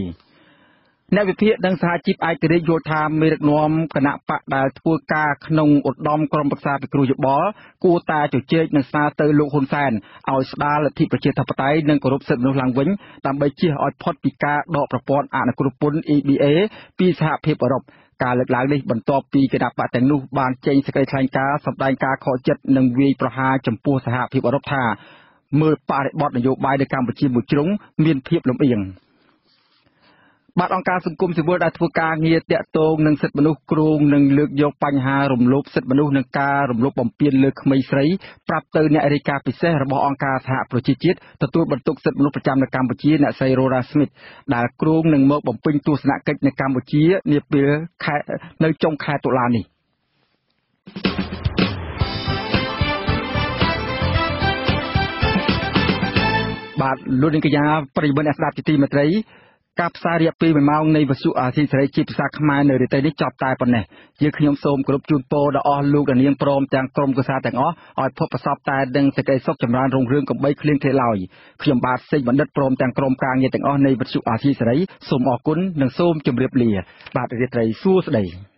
អ្នកវិភាគនិងសហជីពឯករាជ្យយល់ថាមេដឹកនាំគណៈបកដែលធ្វើការក្នុងឧត្តមក្រុមប្រឹក្សាពិគ្រោះយោបល់គួរតែជជែកនិងស្នើទៅលោកហ៊ុនសែនឲ្យស្ដារលទ្ធិប្រជាធិបតេយ្យនិងគោរពសិទ្ធិមនុស្សឡើងវិញដើម្បីជៀសឲ្យផុតពីការដកប្រព័ន្ធអនុគ្រោះពន្ធ EBA ពីសហភាពអឺរ៉ុប ការលើកឡើងនេះបន្ទាប់ពីគណៈបកទាំងនោះបានចេញសេចក្តីថ្លែងការណ៍សម្ដែងការខកចិត្តនិងវាយប្រហារចំពោះសហភាពអឺរ៉ុបថាមើលបរិបទនយោបាយនៅកម្ពុជាមួយជ្រុងមានភាពលំអៀង បាទអង្គការសង្គមស៊ីវិលដែលធ្វើការងារតាក់ទងនឹងសិទ្ធិមនុស្សគ្រងនឹងលើកយកបញ្ហារំលោភសិទ្ធិមនុស្សនិងការរំលោភបំពានលើក្មេងស្រីប្រាប់ទៅអ្នករាយការណ៍ពិសេសរបស់អង្គការសហប្រជាជាតិទទួលបន្ទុកសិទ្ធិមនុស្សប្រចាំនៅកម្ពុជាអ្នកស្រី Rora Smith ដែលគ្រងនឹងមកបំពេញទស្សនកិច្ចនៅកម្ពុជានាពេលខែនៅចុងខែតុលានេះបាទលោកនាងកញ្ញាប្រិយមិត្តអ្នកស្ដាប់ជាទីមេត្រី ការផ្សាយរយៈពេល1ម៉ោងនៃវិទ្យុអាស៊ីសេរីជាភាសាខ្មែរនៅរាត្រីនេះចប់តែប៉ុណ្ណេះយើងខ្ញុំសូមគោរពជូនពរដល់អស់លោកនាងព្រមទាំងក្រុមគូសាទាំងអស់ឲ្យភពប្រសពតែនឹងសេចក្តីសុខចម្រើនរុងរឿងកំបីគ្លៀងគ្លេឡើយខ្ញុំបាទសេចបណ្ឌិតព្រមទាំងក្រុមការងារទាំងអស់នៃវិទ្យុអាស៊ីសេរីសូមអរគុណនិងសូមជម្រាបលា បាទរាត្រីសួស្តី